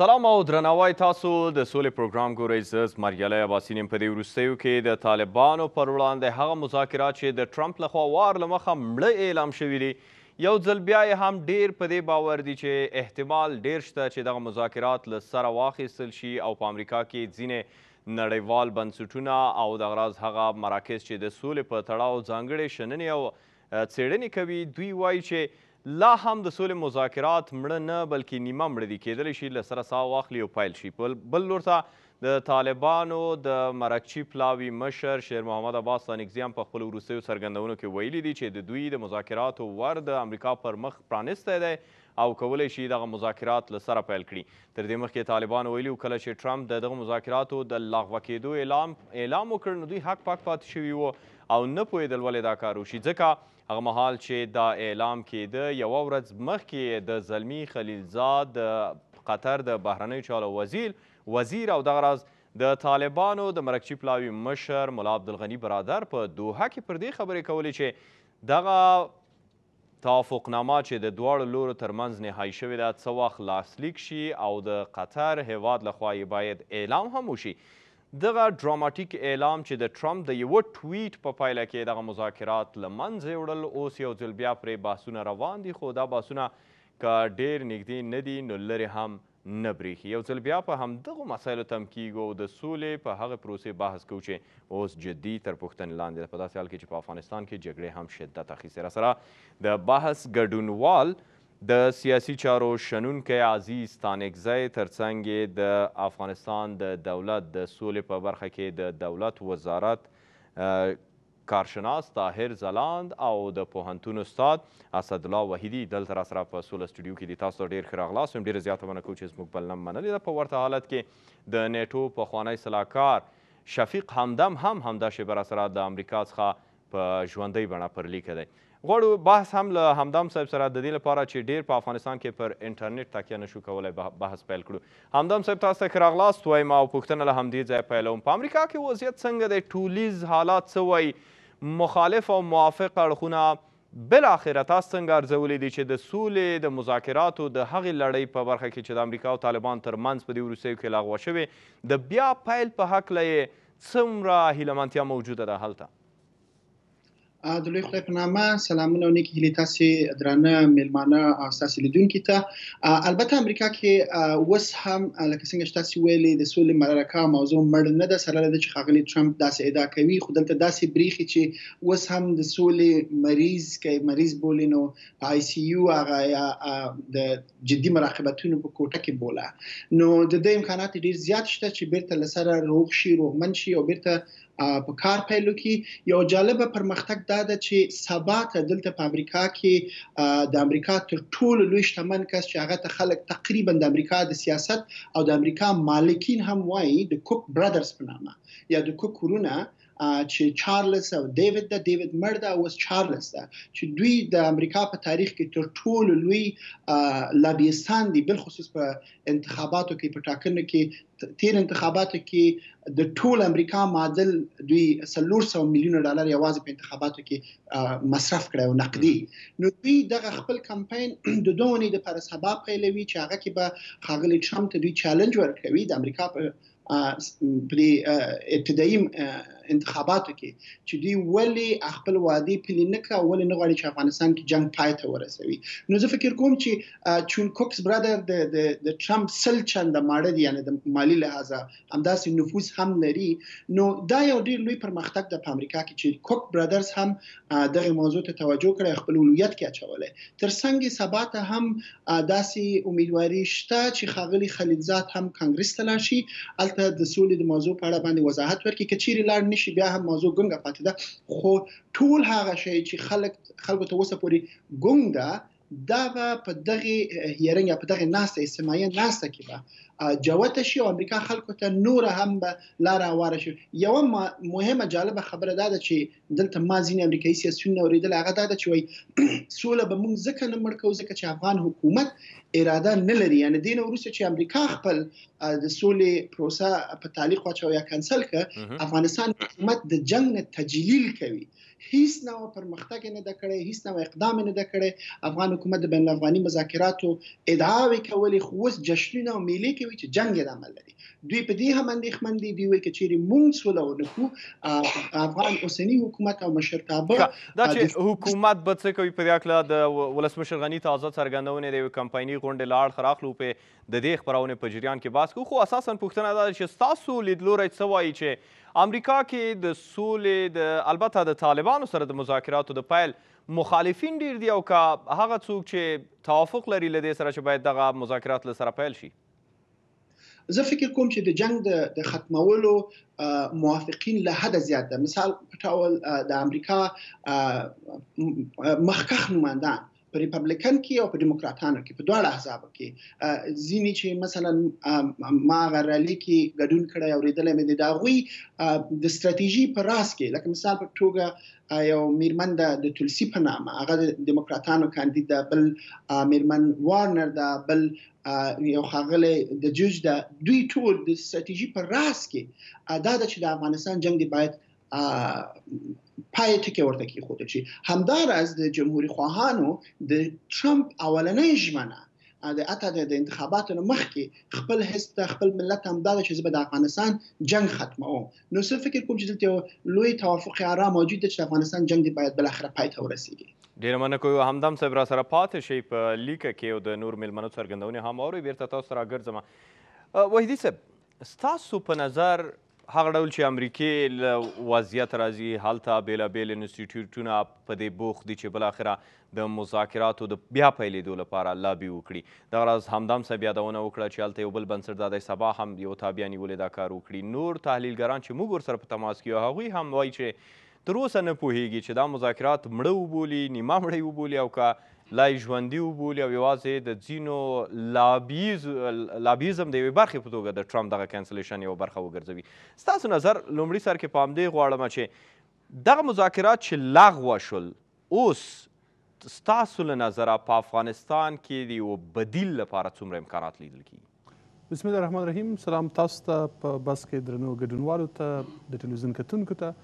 سلام او درناوی تاسو د سولې پروګرام ګورئ زه زمریالی عباسین یم په دې وروستیو کې د طالبانو پر وړاندې هغه مذاکرات چې د ټرمپ لخوا وار له مخه مړه اعلام شوي دي یو ځل بیا یې هم ډېر په دې باور دي چې احتمال ډېر شته چې دغه مذاکرات له سره واخیستل شي او په امریکا کې ځینې نړیوال بنسټونه او دغه راز هغه مراکز چې د سولې په تړاو ځانګړې شننې او څېړنې کوي دوی وایي چې لا هم د سولې مذاکرات مړه نه بلکې نیمه مړه دي کېدلی شي له سره ساه واخلي او پیل شي بل لور ته د طالبانو د مرکچي پلاوي مشر شېر محمد عباس ستانکزي هم په خپلو وروستیو څرګندونو کې ویلي دي چې د دوی د مذاکراتو ور د امریکا پر مخ پرانیستی دی او کولی شي دغه مذاکرات له سره پیل کړي. تر دې مخکې طالبانو ویلي و کله چې ټرمپ د دغه مذاکراتو د لغوه کېدو اعلام اعلام وکړ نو دوی هک پک پاتې شوي وو او نه پوهېدل ولې دا کار وشي ځکه هغه مهال چې دا اعلام کېده یوه ورځ مخکې یې د زلمي خلیلزاد قطر د بهرنیو چارو وزیر وزیر او دغه راز د طالبانو د مرکچي پلاوي مشر ملا عبدالغني برادر په دوحه کې پر دې خبرې کولې چې دغه توافقنامه چې د دواړو لورو ترمنځ نهایي شوې ده څه وخت لاسلیک شي او د قطر هېواد لخوا یې باید اعلام هم وشي دغه ډراماټیک اعلام چې د ټرمپ د یوه ټویټ په پایله کې دغه مذاکرات له منځه یوړل اوس یو ځل بیا پرې بحثونه روان دي خو دا بحثونه که ډیر نږدې نه دي نو لرې هم نه برېښي. یو ځل بیا په همدغو مسایلو تم کېږو او د سولې په هغې پروسې بحث کوو چې اوس جدي تر پوښتنې لاندې ده، په داسې حال کې چې په افغانستان کې جګړې هم شدت اخیستی. راسره د بحث ګډونوال د سیاسي چارو شنونکی عزیز ستانکزی، ترڅنګ یې د افغانستان د دولت د سولې په برخه کې د دولت وزارت کارشناس طاهر ځلاند او د پوهنتون استاد اسدالله وحیدي دلته راسره په سوله سټوډیو کې دي. تاسو ته ډېر ښه راغلاست وایم. ډېره زیاته مننه کوو چې زموږ بلنه منلې ده. په ورته حالت کې د نېټو پخوانی سلاکار شفیق همدم هم همدا شېبه راسره د امریکا څخه په ژوندۍ بڼه پر لیکه دی. غواړو بحث هم له همدام صاحب سره د دې لپاره چې ډېر په افغانستان کې پر انټرنېټ تکیه نه شو کولی بحث پیل کړو. همدام صاحب تاسو ته ښه راغلاست وایم او پوښتنه له همدې ځایه پیلوم. په امریکا کې وضعیت څنګه دی؟ ټولیز حالات څه وایي؟ مخالف او موافق اړخونه بالاخره تاسو څنګه ارزولي دي چې د سولې، د مذاکراتو د هغې لړۍ په برخه کې چې د امریکا او طالبان تر منځ په دې وروستیو کې لغوه شوې، د بیا پیل په هکله یې څومره هیلهمنتیا موجوده ده هلته؟ د لوی خدای په نامه سلامونه او نیکی هیلی تاسو درانه میلمانه او تاسو لیدونکو ته البته امریکا کې وس هم لکه څنګه چې تاسو ویلي د سولې مرکه موضوع مړ نه ده سره لدې چې خاغلی ترامپ داسې ادعا کوي خو دلته داسې بریخي چې وس هم د سولې مریض کې مریض بولي نو آی سی یو هغه یا د جدي مراقبتونو په کوټه کې بوله نو د دې امکانات ډیر زیات شته چې بیرته لسره روغ شي روغمن شي او بیرته په کار پیلو کې یو جالب پرمختګ دا ده چې سبا ته دلته په امریکا کې د امریکا تر ټولو لوی شتمن کس چې هغه ته خلک تقریبا د امریکا د سیاست او د امریکا مالکین هم وایي د کوک برادرز په نامه یا د کوک ورونه چې چارلز او دیوید ده دیوید مړ ده او چارلز ده چې دوی د امریکا په تاریخ کې تر ټولو لوی لابیستان دي بل خصوص په انتخاباتو کې په ټاکنو کې تیر انتخاباتو کې د ټول امریکا معادل دوی 300 میلیون ډالر یوازې په انتخاباتو کې مصرف کړي او نقدي نو دوی دغه خپل کمپاین د دوه ونې د پر سبا پیلوي چې هغه کې به خاغلی ټرمپ ته دوی چیلنج ورکوي د امریکا په په ابتدایي انتخاباتو کې چې دوی ولی خپل وادي پلي نه کړ ولی نه غواړي چې افغانستان کې جنگ پای ته ورسوي نو زه فکر کوم چې چون کوکس برادر د د ترامپ سل چند ماړه دي یعنی د مالی لحاظ همداسې نفوس هم لري نو دا یو ډیر لوی پرمختګ د امریکا کې چې کوک برادرز هم دغه موضوع ته توجه کړی خپل اولویت کې اچولی تر څنګ سبا ته هم داسې امیدواري شته چې خاغلی خلیلزاد هم کانګرس ته لاړ شي الته د سولې د موضوع په اړه باندې وضاحت ورکړي که چیرې لاړ نشي بیا هم موضوع ګنګه پاتې ده خو ټول هغه شی چې خلک خلکو ته اوسه پورې ګنګ ده دا به په دغه هیرنګ یا په دغه ناسته استماعي ناسته کې به جوته شي او امریکا خلکو ته نور هم به لار اواره شي یو مهمه جالبه خبره دا ده چې دلته ما ځینې امریکایي سیاسیون اوریدل هغه دا ده چې وایي سوله به موږ ځکه نه مړ کوو ځکه چې افغان حکومت اراده نه لري یعنی دین وروسته چې امریکا خپل د سولې پروسه په تعلیق واچو یا کنسل ک افغانستان حکومت د جنگ نه تجلیل کوي هیڅ نوع پرمختګ نه ده کړی هیڅ نوع اقدام نه ده کړی افغان حکومت د بین الافغاني مذاکراتو ادعاوې کولې خو اوس جشنونه او میلې کوي چې جنگ یې عمل لري دوی په دې هم اندېښمن دي دوی وایي کچېرې مونږ سوله ونکو افغان اوسنی حکومت او مشرتابه دا چې حکومت به څه کوي په دې اړه د ولسمشر غني تازه څرګندونې د یو کمپایني غونډې لاړ خراخلو په د دې خپرونې په جریان کې بحث کوو خو اساسا پوښتنه دا ده چې ستاسو لیدلوری څه وایي چې امریکا کې د سولې د البته د طالبانو سره د مذاکراتو د پیل مخالفین ډیر دي او که هغه څوک چې توافق لري له دې سره چې باید دغه مذاکرات له سره پیل شي زه فکر کوم چې د جنگ د ختمولو موافقین له حد زیات ده مثال په ټاول د امریکا مخکخ نوماندان په ریپبلیکن کې او په دیموکراتانو کې په دواړه احزابو کې ځینی چې مثلا ما غرالی کې ګډون کړی او ریدل مې د داغوی د ستراتیژي پر راس کې لکه مثال په توګه یو میرمن د د تلسی په نامه هغه د دیموکراتانو کاندید ده بل میرمن وارنر ده بل یو خاغله د جوج ده دوی ټول د ستراتیژي پر راس کې دا د چې د افغانستان جنگ دی باید پای ټکی ورته کېښوده چې همداراز د جمهوري خواهانو د ټرمپ اولنۍ ژمنه د اته د انتخاباتو نه مخکې خپل حزب ته خپل ملت هم دا چې زه به د افغانستان جنگ ختموم نو څه فکر کوم چې دلته لوی توافق را موجود دی چې د افغانستان جنگ دی باید بل اخر پای ته ورسیږي ډیر مننه کوو همدم صاحب را سره پاتې شي په لیکه کې او د نور ملمنو څرګندونې هم اوري بیرته تاسو راګرځم وحیدی صاحب ستاسو په نظر هغه ډول چې امریکې له وضعیت راځي هلته بېلابېل انسټیټیوټونه په دې بوخت دي چې بالاخره د مذاکراتو د بیا پیلېدو لپاره لابي وکړي دغه راز همدم صاحب یادونه وکړه چې هلته یو بل بنسټ دا دی سبا هم یو تابیا نیولې دا کار وکړي نور تحلیلګران چې موږ ورسره په تماس کې یو هغوی هم وایي چې تر اوسه نه پوهېږي چې دا مذاکرات مړه وبولي، نیمه مړی وبولي او که لا یې ژوندي وبولي او یوازې د ځینو لابیز لابیزم د یوې برخې په توګه د ټرمپ دغه کینسلیشن یوه برخه وګرځوي. ستاسو نظر لومړي سر کې په همدې غواړم چې دغه مذاکرات چې لغوه شول اوس ستاسو له نظره په افغانستان کې د یو بدیل لپاره څومره امکانات لیدل کیږي؟ بسم الله الرحمن الرحیم سلام تاسو ته په بس کې درنو ګډونوالو ته د ټلویزیون کتونکو ته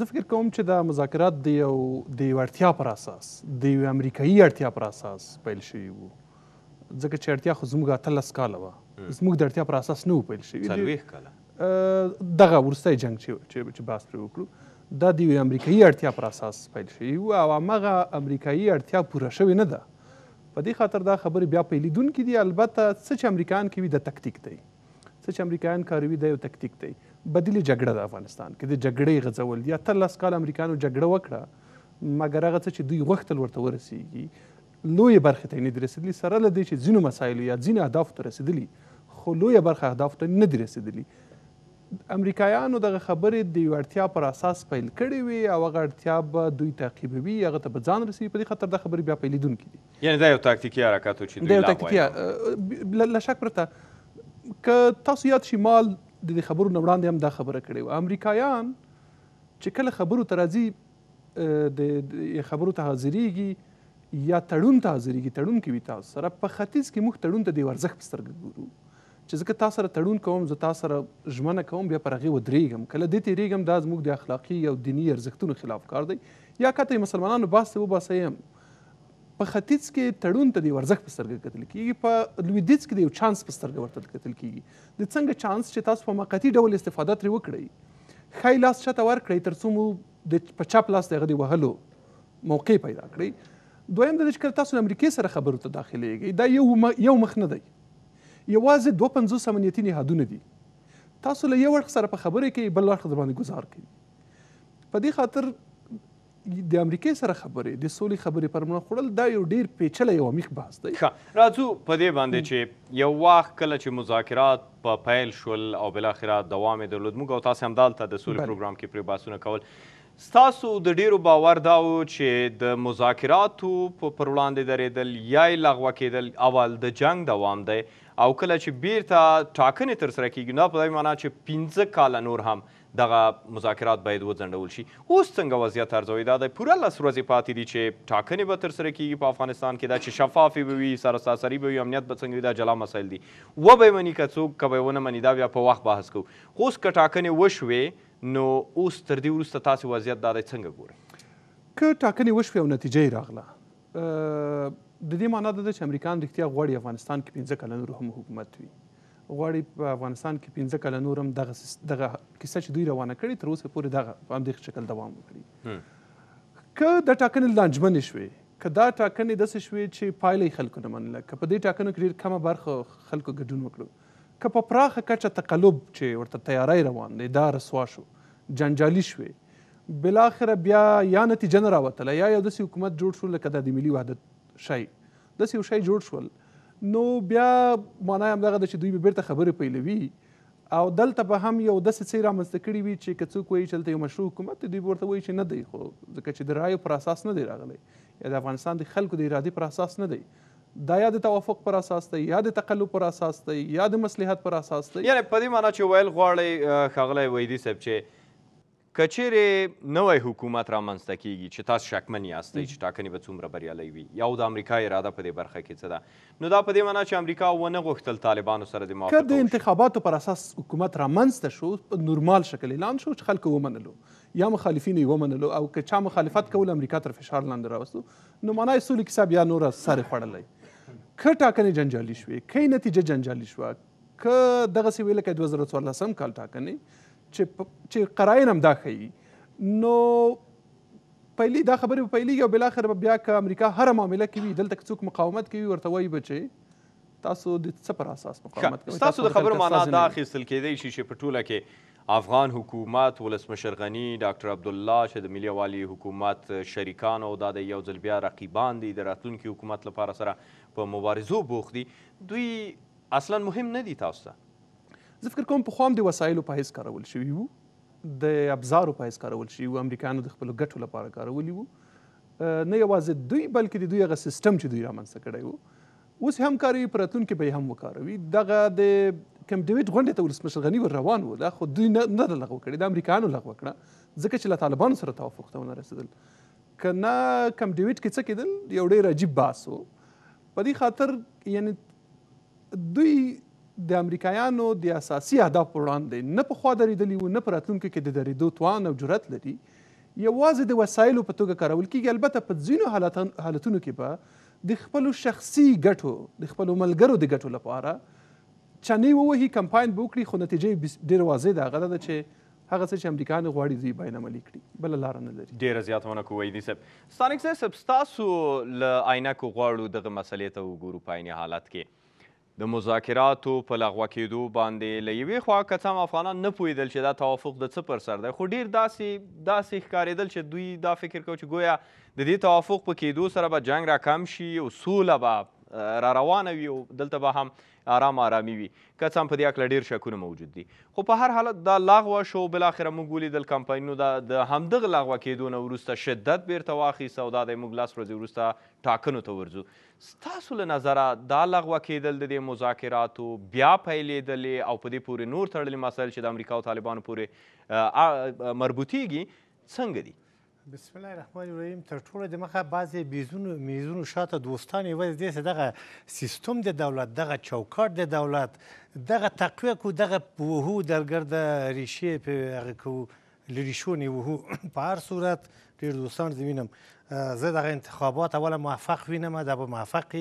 زه فکر کوم چې دا مذاکرات د یو د یو اړتیا پر اساس د یو امریکایي اړتیا پر اساس پیل شوي وو ځکه چې اړتیا خو زموږ اتلس کاله وه زموږ د اړتیا پر اساس نه وو پیل شوي څلوېښت کاله دغه وروستی جنګ چې چې چې بحث پرې وکړو دا د یوې امریکایي اړتیا پر اساس پیل شوی و او همغه امریکایي اړتیا پوره شوې نه ده په دې خاطر دا خبرې بیا پیلیدونکې دي البته څه چې امریکایان کوي د تکتیک دی څه چې امریکایان کاروي دا یو تکتیک دی بدیل جګړه د افغانستان کې د جګړې غځول دي اتلس کاله امریکایانو جګړه وکړه مګر هغه څه چې دوی غوښتل ورته ورسیږي لویې برخې ته یې نه دي رسېدلي، سره له دې چې ځینو مسایلو یا ځینو اهدافو ته رسېدلي، خو لویه برخه اهدافو ته نه دي رسېدلي. امریکایانو دغه خبرې د یوې اړتیا پر اساس پیل کړې وې او هغه اړتیا به دوی تعقیبوي، هغه ته به ځان رسوي، په دې خاطر دا خبرې بیا پیلېدونکې دي. یعنې دا یو تاکتیکي حرکت و چې دوی لا غوايي. له شک پرته که تاسو یاد شي، ما د دې خبرو نه وړاندې هم دا خبره کړې وه، امریکایان چې کله خبرو ته راځي، د یې خبرو ته حاضرېږي یا تړون ته حاضرېږي، تړون کوي تاسو سره، په ختیځ کې موږ تړون ته د یو ارزښت په سترګه ګورو چې ځکه تا سره تړون کوم، زه تا سره ژمنه کوم، بیا پر هغې ودرېږم، که له دې تېرېږم دا زموږ د اخلاقي او دیني ارزښتونو خلاف کار دی، یا که ته یې مسلمانانو بحث ته وباسئ هم په ختیځ کې تړون ته د یو ارزښت په سترګه کتل کیږي، په لویدیځ کې د یو چانس په سترګه ورته کتل کیږي. د څنګه چانس چې تاسو په موقتي ډول استفاده ترې وکړئ. ښايي لاس چا ته ورکړئ تر څو مو د په چپ لاس د هغه د وهلو موقع پیدا کړئ. دویم دا دی چې کله تاسو له امریکې سره خبرو ته داخلیږئ دا یو یو مخ نه دی. یوازې دوه پنځوس امنیتي نهادونه دي. تاسو له یو اړخ سره په خبرې کې یئ بل اړخ درباندې ګوزار کوي. په دې خاطر د امریکې سره خبرې، د سولې خبرې پر ملا خوړل دا یو ډیر پیچلی او عمیق بحث دی. ښه راځو په دې باندې چې یو وخت کله چې مذاکرات په پیل شول او بالاخره دوام یې درلود، موږ او تاسې همدالته د سولې پروګرام کې پرې بحثونه کول، ستاسو د ډیرو باور دا و چې د مذاکراتو په پر وړاندې درېدل یا یې لغوه کېدل اول د جنګ دوام دی او کله چې بیرته ټاکنې ترسره کېږي، نو دا په دې مانا چې پنځه کاله نور هم دغه مذاکرات باید وځنډول شي. اوس څنګه وضعیت ارزوئ؟ دا دی پوره لس ورځې پاتې دي چې ټاکنې به ترسره کېږي په افغانستان کې. دا چې شفافې به وي، سره ساسري به وي، امنیت به څنګه وي، دا جلا مسایل دي. و به یې مني که څوک، که به یې ونه مني دا بیا په وخت بحث کوو. خو اوس که ټاکنې وشوې نو اوس تر دې وروسته تاسې وضعیت دا دی څنګه ګورئ؟ که ټاکنې وشوې او نتیجه یې راغله، د دې مانا دا ده چې امریکایان رښتیا غواړي افغانستان کې پنځه کاله نور هم حکومت وي. غواړي په افغانستان کې پنځه کاله نور هم دغه دغه کیسه چې دوی روانه کړې تر اوسه پورې دغه په همدې شکل دوام وکړي که د ټاکنې لانجمنې شوې که دا ټاکنې داسې شوې چې پایله یې خلکو نه منله که په دې ټاکنو کې ډېر کمه برخه خلکو ګډون وکړو که په پراخه کچه تقلب چې ورته تیاری روان دی دا رسوا شو جنجالي شوې بالاخره بیا یا نتیجه نه راوتله یا یو داسې حکومت جوړ شو لکه دا د ملي وحدت شی داسې یو شی جوړ شول نو بیا معنی همدغه ده چې دوی به بیرته خبرې پیلوي او دلته به هم یو داسې څه رامنځته کړي وي چې که څوک وایي چې دلته یو مشروع حکومت دی دوی به ورته وایي چې نه دی خو ځکه چې د رایو پر اساس نه دی راغلی یا د افغانستان د خلکو د ارادې پر اساس نه دی دا یا د توافق پر اساس دی یا د تقلب پر اساس دی یا د مصلحت پر اساس دی یعنی په دې معنی چې ویل غواړی ښاغلی وحیدی صاحب چې که چیرې نوی حکومت رامنځته کیږي چې تاسو شکمن یاستئ چې ټاکنې به څومره بریالۍ وي یا د امریکا اراده په دې برخه کې څه ده نو دا په دې معنا چې امریکا ونه غوښتل طالبانو سره د موافقه که د انتخاباتو پر اساس حکومت رامنځته شو په نورمال شکل اعلان شو چې خلکو ومنلو یا مخالفینو یې ومنلو او که چا مخالفت کولو امریکا تر فشار لاندې راوستو نو معنا یې سولې کیسه بیا نوره سر خوړلی که ټاکنې جنجالي شوې که یې نتیجه جنجالي شوه که دغسې وي لکه دوه زره څوارلس کال ټاکنې چې چې قراین هم دا ښیي نو پیلی دا خبرې به پیلېږي او بالاخره به بیا که امریکا هره معامله کوي دلته که څوک مقاومت کوي ورته وایي به چې تاسو د څه پر اساس مقاومت کوئ تاسو د خبرو معنا دا اخیستل کېدای شي چې په ټوله کې افغان حکومت ولسمشر غني ډاکټر عبدالله چې د ملي یووالي حکومت شریکان او دا د یو ځل بیا رقیبان دي د راتلونکي حکومت لپاره سره په مبارزو بوخت دي دوی اصلا مهم نه دي تاسو ته. زه فکر کوم پخوا هم د وسایلو په حیث کارول شوي وو، د ابزارو په حیث کارول شوي وو، امریکایانو د خپلو ګټو لپاره کارولي وو، نه یوازې دوی بلکې د دوی هغه سیستم چې دوی رامنځته کړی وو اوس یې هم کاروي، په راتلونکي به یې هم وکاروي، دغه د کمپ ډیویډ غونډې ته ولسمشر غني ور روان وو، دا خو دوی نه ده لغوه کړې، دا امریکایانو لغوه کړه، ځکه چې له طالبانو سره توافق ته ونه رسېدل، که نه کمپ ډیویډ کې څه کېدل یو ډېر عجیب بحث وو، په دې خاطر یعنې دوی د امریکایانو د اساسي اهدافو پر وړاندې نه پخوا درېدلي وو، نه په راتلونکي کې د درېدو توان او جرئت لري، یوازې د وسایلو په توګه کارول کېږي، البته په ځینو حالتونو کې به د خپلو شخصي ګټو، د خپلو ملګرو د ګټو لپاره چنې ووهي، کمپاین به وکړي، خو نتیجه یې ډېره واضح ده، هغه دا ده چې هغه څه چې امریکا نه غواړي دوی باین عملي کړي بله لاره نه لري. ډیره زیاته منه کویدی صاحب. ستانک زی صاحب ستاسو له عینکو غواړو دغه مسلې ته وګورو په عین حالت کې د مذاکراتو په لغوه کیدو باندې له یوې خوا که څه هم افغانان نه پوهیدل چې دا توافق د څه پر سر دی خو ډیر داسې داسې ښکاریدل چې دوی دا فکر کو چې ګویا د دې توافق په کیدو سره به جنګ را کم شي او سوله به را روانه وي او دلته به هم ارام ارامي وي که څه هم په دې هکله ډېر شکونه موجود دي خو په هر حالت دا لغوه شو بالاخره موږ ولیدل کمپاینونو دا د همدغه لغوه کېدو نه وروسته شدت بېرته واخیست او دا دی موږ لس ورځې وروسته ټاکنو ته ورځو ستاسو له نظره دا لغوه کېدل د دې مذاکراتو بیا پیلېدل او په دې پورې نور تړلي مسایل چې د امریکا او طالبانو پورې مربوطېږي څنګه دي؟ بسم الله الرحمن الرحیم تر ټولو د مخه بعضې بیزونو میزونو شاته دوستان یوازې دې چې دغه سیستم د دولت دغه چوکاټ د دولت دغه تقویه کو دغه وهو درګرده ریشې په هغه کو له ریشو نه وهو په هر صورت ډېر دوستان زه وینم زه دغه انتخابات اوله موفق وینم دا به موفق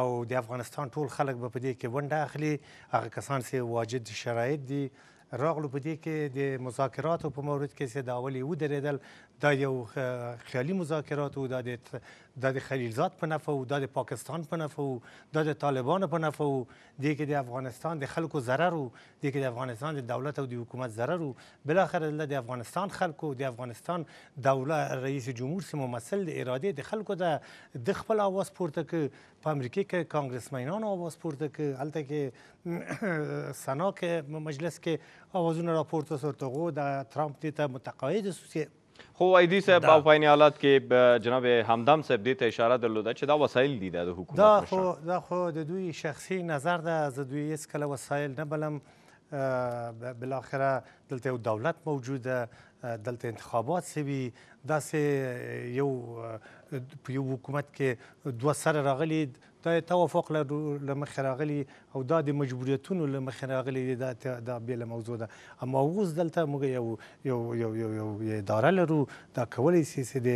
او د افغانستان ټول خلک به په دې کې ونډه اخلي هغه کسان چې واجد شرایط دي راغلو په دې کې د مذاکراتو په مورد کې چې دا ولې ودرېدل دا یو خیالي مذاکرات وو دا د دا د خلیلزاد په نفع وو دا د پاکستان په نفع وو دا د طالبانو په نفع وو دې کې د افغانستان د خلکو ضرر وو دې کې د افغانستان د دولت او د حکومت ضرر وو بالاخره دلته د افغانستان خلکو د افغانستان دولت رئیس جمهور سي ممثل د ارادې د خلکو د د خپل اواز پورته ک په امریکا کې کانګرسمینانو اواز پورته ک هلته کې سنا کې مجلس کې اوازونه راپورته سو ته غو د ترامپ دې ته متقاعد سوسي خو ایدی صاحب او پاین حالات کې جناب همدم صاحب دې ته اشاره درلوده چې دا وسایل دي د حکومت دا خو دا خو د دوی شخصي نظر ده زه دوی هیڅ کله وسایل نه بلم بالاخره دلته یو دولت موجوده دلته انتخابات سوي داسې یو په یو حکومت کې دوه سره راغلي دا د توافق له مخې راغلي او دا د مجبوریتونو له مخې راغلي دي، دا بېله موضوع ده. اما اوس دلته موږ یو یو یو یو یو اداره لرو، دا کولی شي چې د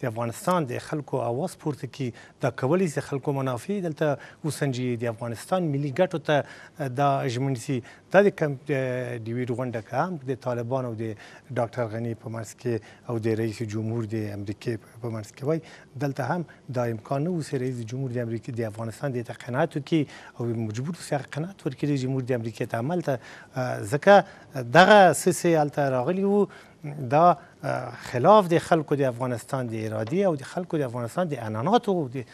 د افغانستان د خلکو اواز پورته کړي، دا کولی شي د خلکو منافع دلته وسنجي، د افغانستان ملي ګټو ته دا ژمن شي. دا د کمپ ډیویډ غونډه که هم د طالبانو او د ډاکټر غني په منځ کې او د رئیس جمهور د امریکې په منځ کې وای، دلته هم دا امکان نه اوسي رئیس جمهور د امریکې د افغانستان دې ته قناعت وکړي او مجبور اوسي هغه قناعت ورکړي رئیس جمهور د امریکې ته عمل ته ځکه دغه سسې هلته راغلي وو دا خلاف د خلکو د افغانستان د ارادې او د خلکو د افغانستان د عنعناتو د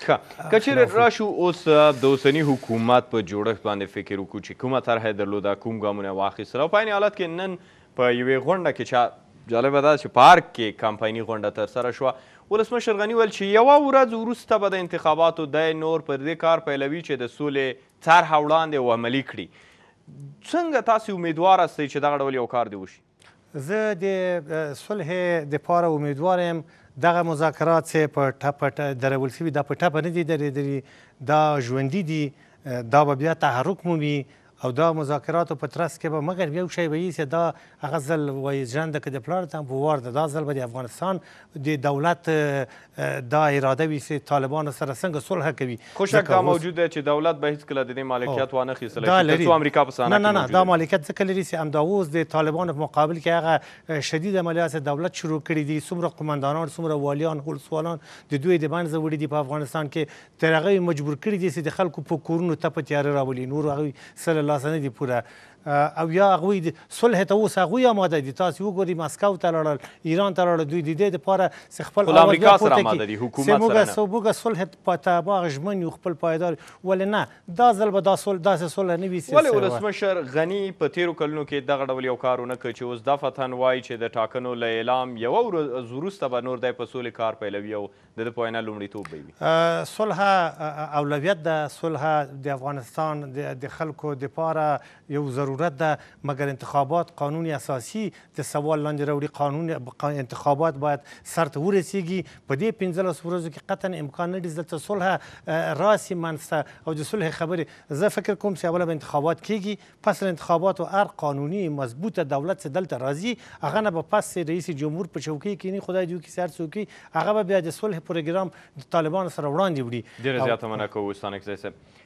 کچېرې راشو اوس د اوسني حکومت په جوړښت باندې فکر وکړو چې کومه طرحه درلوده کوم ګامونه واخیستل او په عین حالت کې نن په یوې غونډه کې چا جالبه ده چې پارک کې کمپایني غونډه ترسره شوه ولسمشر غني ویل چې یوه ورځ وروسته به د انتخاباتو دی نور پر دې کار پیلوي چې د سولې طرحه وړاندې او عملي کړي څنګه تاسو امیدوار استئ چې دغه ډول یو کار دی وشي زه د صلح د پاره امیدوار یم دغه مذاکرات چې په ټپه درول شوي دا په ټپه نه دي درېدلي دا ژوندي دي دا به بیا تحرک مومي او دا مذاکراتو په ترڅ کې به مګر یو شی ویي چې دا هغه ځل وایي ژرنده که د پلار ته هم وار ده دا ځل به د افغانستان د دولت دا اراده وي چې طالبانو سره څنګه صلح کوي خو شک دا موجود دی چې دولت به هیڅکله د دې مالکیت وانه خیستلی شي تر څو امریکا په سانه نه نه دا مالکیت ځکه لري چې همدا اوس د طالبانو په مقابل کې هغه شدید عملیات دولت شروع کړي دي څومره قومندانان څومره والیان هولسوالان د دوی د منځه وړي دي په افغانستان کې تر هغه یې مجبور کړي دي چې د خلکو په کورونو تپه تیاره راولي، نور هغوی څه له لاسه نه دي پوره او یا هغوی د صلح ته اوس هغوی اماده دي، تاسې وګورئ مسکو ته لاړل، ایران ته لاړل، دوی د دې لپاره چې خپل خو له آواز امریکا بیا سره پورته کړي اماده دي، حکومت چې سره نه. موږ موږ صلح په ته باغ ژمن یو، خپل پایدار یو، ولې نه دا ځل به دا صلح داسې صلح نه وي چې ولې څه وه. ولسمشر غني په تېرو کلونو کې دغه ډول یو کار ونه کړ چې اوس دفتاً وايي چې د ټاکنو له اعلام یوه ورځ وروسته به نور دی په سولې کار پیلوي او د ده په وینا لومړیتوب به وي. صلح اولویت ده، صلح د افغانستان د خلکو دپاره یو ضرورت ده، مګر انتخابات قانون اساسي د سوال لاندې راوړي، قانون انتخابات باید سر ته ورسیږي، په دې پنځلس ورځو کې قطعاً امکان نه لري چې دلته صلح راسي منځ ته او د صلح خبرې زه فکر کوم چې اوله به انتخابات کیږي، پس له انتخاباتو هر قانوني مضبوط دولت چې دلته راځي هغه نه به پس چې رئیس جمهور په چوکۍ کیني خدای دې وکړي چې هر څوک وي هغه به بیا د صلح پروګرام د طالبانو سره وړاندې وړي ډېره زیاته مننه کوو استانکزی صاحب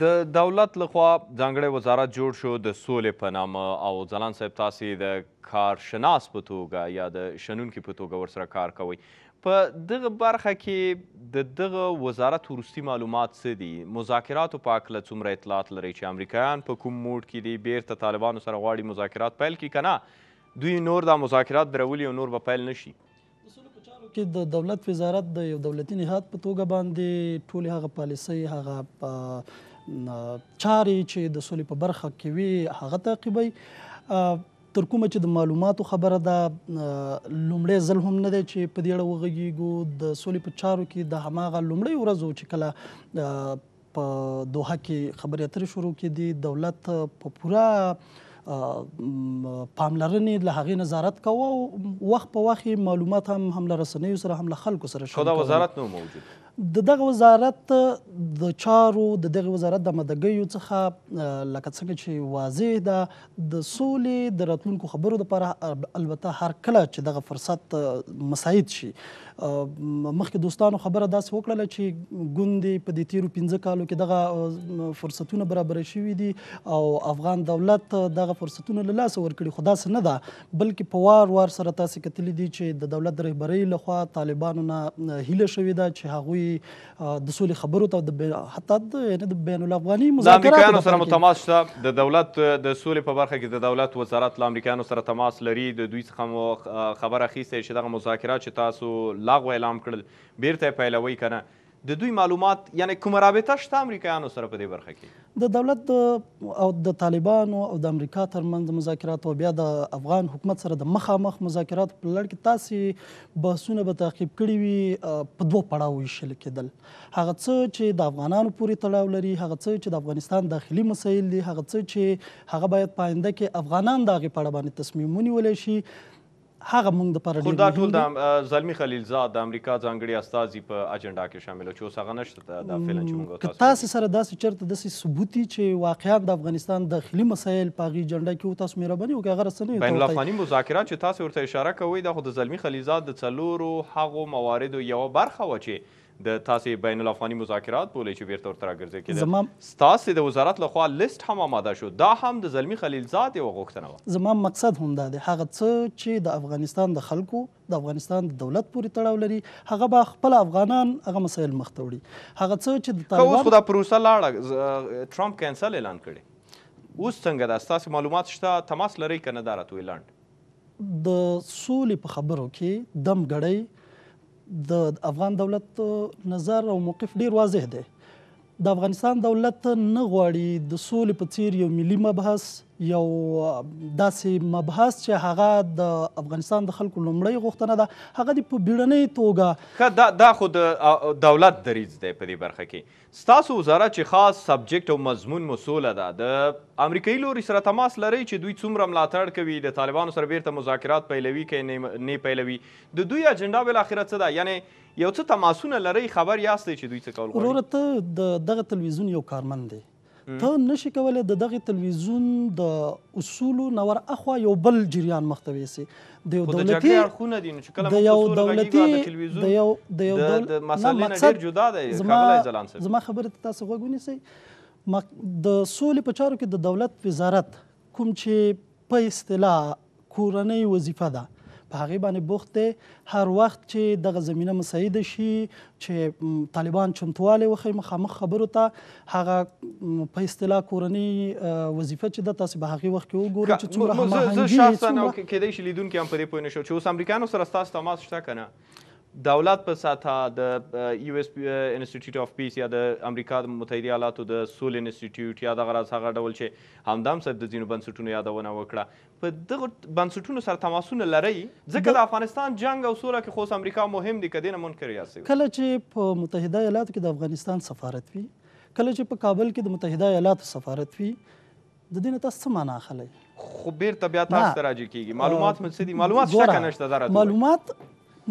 د دولت لخوا ځانګړی وزارت جوړ شو د سولې په نامه او ځلاند صاحب تاسو د کارشناس په توګه یا د شنونکي په توګه ورسره کار کوئ په دغه برخه کې د دغه وزارت وروستي معلومات څه دي؟ مذاکراتو په هکله څومره اطلاعات لرئ چې امریکایان په کوم موډ کې دي؟ بېرته طالبانو سره غواړي مذاکرات پیل کړي که نه دوی نور دا مذاکرات درولي او نور به پیل نه شي؟ کې د دولت وزارت د یو دولتي نهاد په توګه باندې ټولې هغه پالیسۍ هغه چارې چې د سولې په برخه کې وي هغه تعقیبوي. تر کومه چې د معلوماتو خبره ده، لومړی ځل هم نه دی چې په دې اړه وغږېږو. د سولې په چارو کې دا هماغه لومړۍ ورځ وه چې کله په دوحه کې خبرې اترې شروع کېدې، دولت په پوره پاملرنې له هغې نظارت کاوه او وخت په وخت یې معلومات هم هم له رسنیو سره هم له خلکو سره شریکول. خو دا وزارت نه و موجود. د دغه وزارت د چارو د دغه وزارت د امادګیو څخه لکه څنګه چې واضح ده د سولې د راتلونکو خبرو لپاره البته هر کله چې دغه فرصت مساعد شي مخکې دوستانو خبره داسې وکړله چې ګوندې په دې تیرو پنځه کالو کې دغه فرصتونه برابر شوي دي او افغان دولت دغه فرصتونه له لاسه ورکړي خو داسې نه ده بلکې په وار وار سره تاسې کتلي دي چې د دولت د رهبرۍ له خوا طالبانو نه هیله شوې ده چې هغوی د سولې خبرو ته د حتی د یعنی د بین الافغاني مذاکراتو د امریکایانو سره تماس شته د دولت د سولې په برخه کې د دولت وزارت له امریکایانو سره تماس لري د دوی څخه مو خبر اخیستی چې دغه مذاکرات چې تاسو لغوه اعلام کړل بیرته یې پیلوي که نه د دوی معلومات یعنې کومه رابطه شته امریکایانو سره په دې برخه کې؟ د دولت د او د طالبانو او د امریکا ترمنځ د مذاکراتو او بیا د افغان حکومت سره د مخامخ مذاکراتو په لړ کې تاسو بحثونه به تعقیب کړي وي په دوه پړاو ویشل کېدل هغه څه چې د افغانانو پورې تړاو لري هغه څه چې د افغانستان داخلي مسایل دي هغه څه چې هغه باید په آینده کې افغانان د هغې په اړه باندې تصمیم ونیول شي هغه مونږ د پر خو دا ټول د زلمی خلیلزاد د امریکا ځانګړي استازي په اجنډا کې شامل چې اوس هغه نشته دا فعلا چې مونږ تاسو تاسو سره داسې چرته داسې ثبوتي چې واقعا د افغانستان داخلي مسایل په غي اجنډا کې تاسو مهرباني وکړئ هغه رسنۍ بین الافغاني مذاکرات چې تاسو ورته اشاره کوئ دا خو د زلمی خلیلزاد د څلورو هغو مواردو یو برخه و چې د تاسې بین الافغاني مذاکرات بولئ چې بیرته ورته راګرځئ کېدای زما ستاسې د وزارت له خوا لیست هم اماده شو دا هم د زلمي خلیلزاد یوه غوښتنه وه. زما مقصد همدا دی هغه څه چې د افغانستان د خلکو د افغانستان د دولت پورې تړاو لري هغه به خپله افغانان هغه مسایل مخته وړي هغه څه چې د ښه اوس طالبانو خو دا پروسه لاړه ز- ټرمپ کینسل اعلان کړي اوس څنګه ده ستاسې معلومات شته تماس لرئ که نه دا راته ووایئ لنډ د سولې په خبرو کې دم ګړۍ د افغان دولت نظر او موقف ډیر واضح دی د افغانستان دولت نه غواړي د سولې په څیر یو ملي مبحث یو داسې مبحث چې هغه د افغانستان د خلکو لومړی غوښتنه ده هغه د په بیړنۍ توګه دا دا خو د دولت دریځ دی په دې برخه کې ستاسو وزاره چې خاص سبجیکټ او مضمون مو سوله ده، د امریکايي لوري سره تماس لرئ چې دوی څومره ملاتړ کوي، د طالبانو سره بیرته مذاکرات پیلوي که نې پیلوي، د دوی اجنډا بالاخره څه ده، یعنې یو څه تماسونه لرئ، خبر یاستئ چې دوی څه کول غواړي؟ وروره ته د دغه تلویزیون یو کارمند یې ته نه شې کولی د دغه تلویزیون د اصولو نه ور اخوا یو بل جریان مخته ویسې د یو دولتي اړخونه دي نو چې کله یو دولتي د تلویزیون د یو د یو د مسلې نه ډیر جدا دی ښاغلی ځلان صاحب زما خبرې ته تاسو غوږ ونیسئ د سولې په چارو کې د دولت وزارت کوم چې په اصطلاح کورنۍ وظیفه ده په هغې باندې بوخت دی هر وخت چې دغه زمینه مساعده شي چې طالبان چمتوالی وښي مخامخ خبرو ته هغه په اصطلاح کورنۍ وظیفه چې ده تاسو به هغه وخت کې وګورئ چې څومره هماهنګي زه شخصا او کېدای شي لیدونکي هم په دې پوه نه شو چې اوس امریکایانو سره ستاسو تماس شته که نه دولت په سطح د یو اس انسټیټیوټ اف پیس یا د امریکا د متحده ایالاتو د سول انسټیټیوټ یا دغه راز هغه ډول چې همدم صاحب د ځینو بنسټونو یادونه وکړه په دغو بنسټونو سره تماسونه لرئ ځکه د افغانستان جنګ او سوله کې خو اوس امریکا مهم دي که دې نه منکر یاست کله چې په متحده ایالاتو کې د افغانستان سفارت وي کله چې په کابل کې د متحده ایالاتو سفارت وي د دې نه تاسو څه معنا اخلئ خو بیرته بیا تاسو ته راجع کیږي معلومات مو څه دي معلومات شته که نشته دا راته معلومات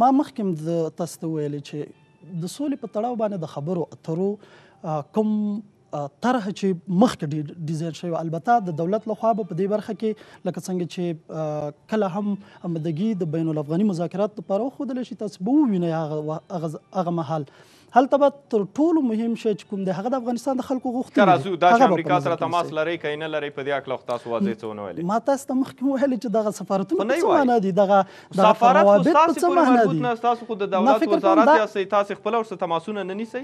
ما مخکې تاسو ته ویلې چې د سولې په تړاو باندې د خبرو اترو کوم طرح چې مخکې ډیزاین شوی البته د دولت لخوا به په دې برخه کې لکه څنګه چې کله هم امدګي د بین الافغاني مذاکرات لپاره وښودل شي تاسو به ووینئ هغه هغه مهال هلته به تر ټولو مهم شی چې کوم دی هغه د افغانستان د خلکو غوښتنې راځو دا چې امریکا سره تماس لري که نه لري په دې اړه خو تاسو واضح څه ونه ویلې ما تاسو ته مخکې وویل چې دغه سفارتونه په څه معنا دي دغه سفارت خو تاسو پورې مربوط نه تاسو خو د دولت وزارت یاستئ تاسو خپله ورسره تماسونه نه نیسئ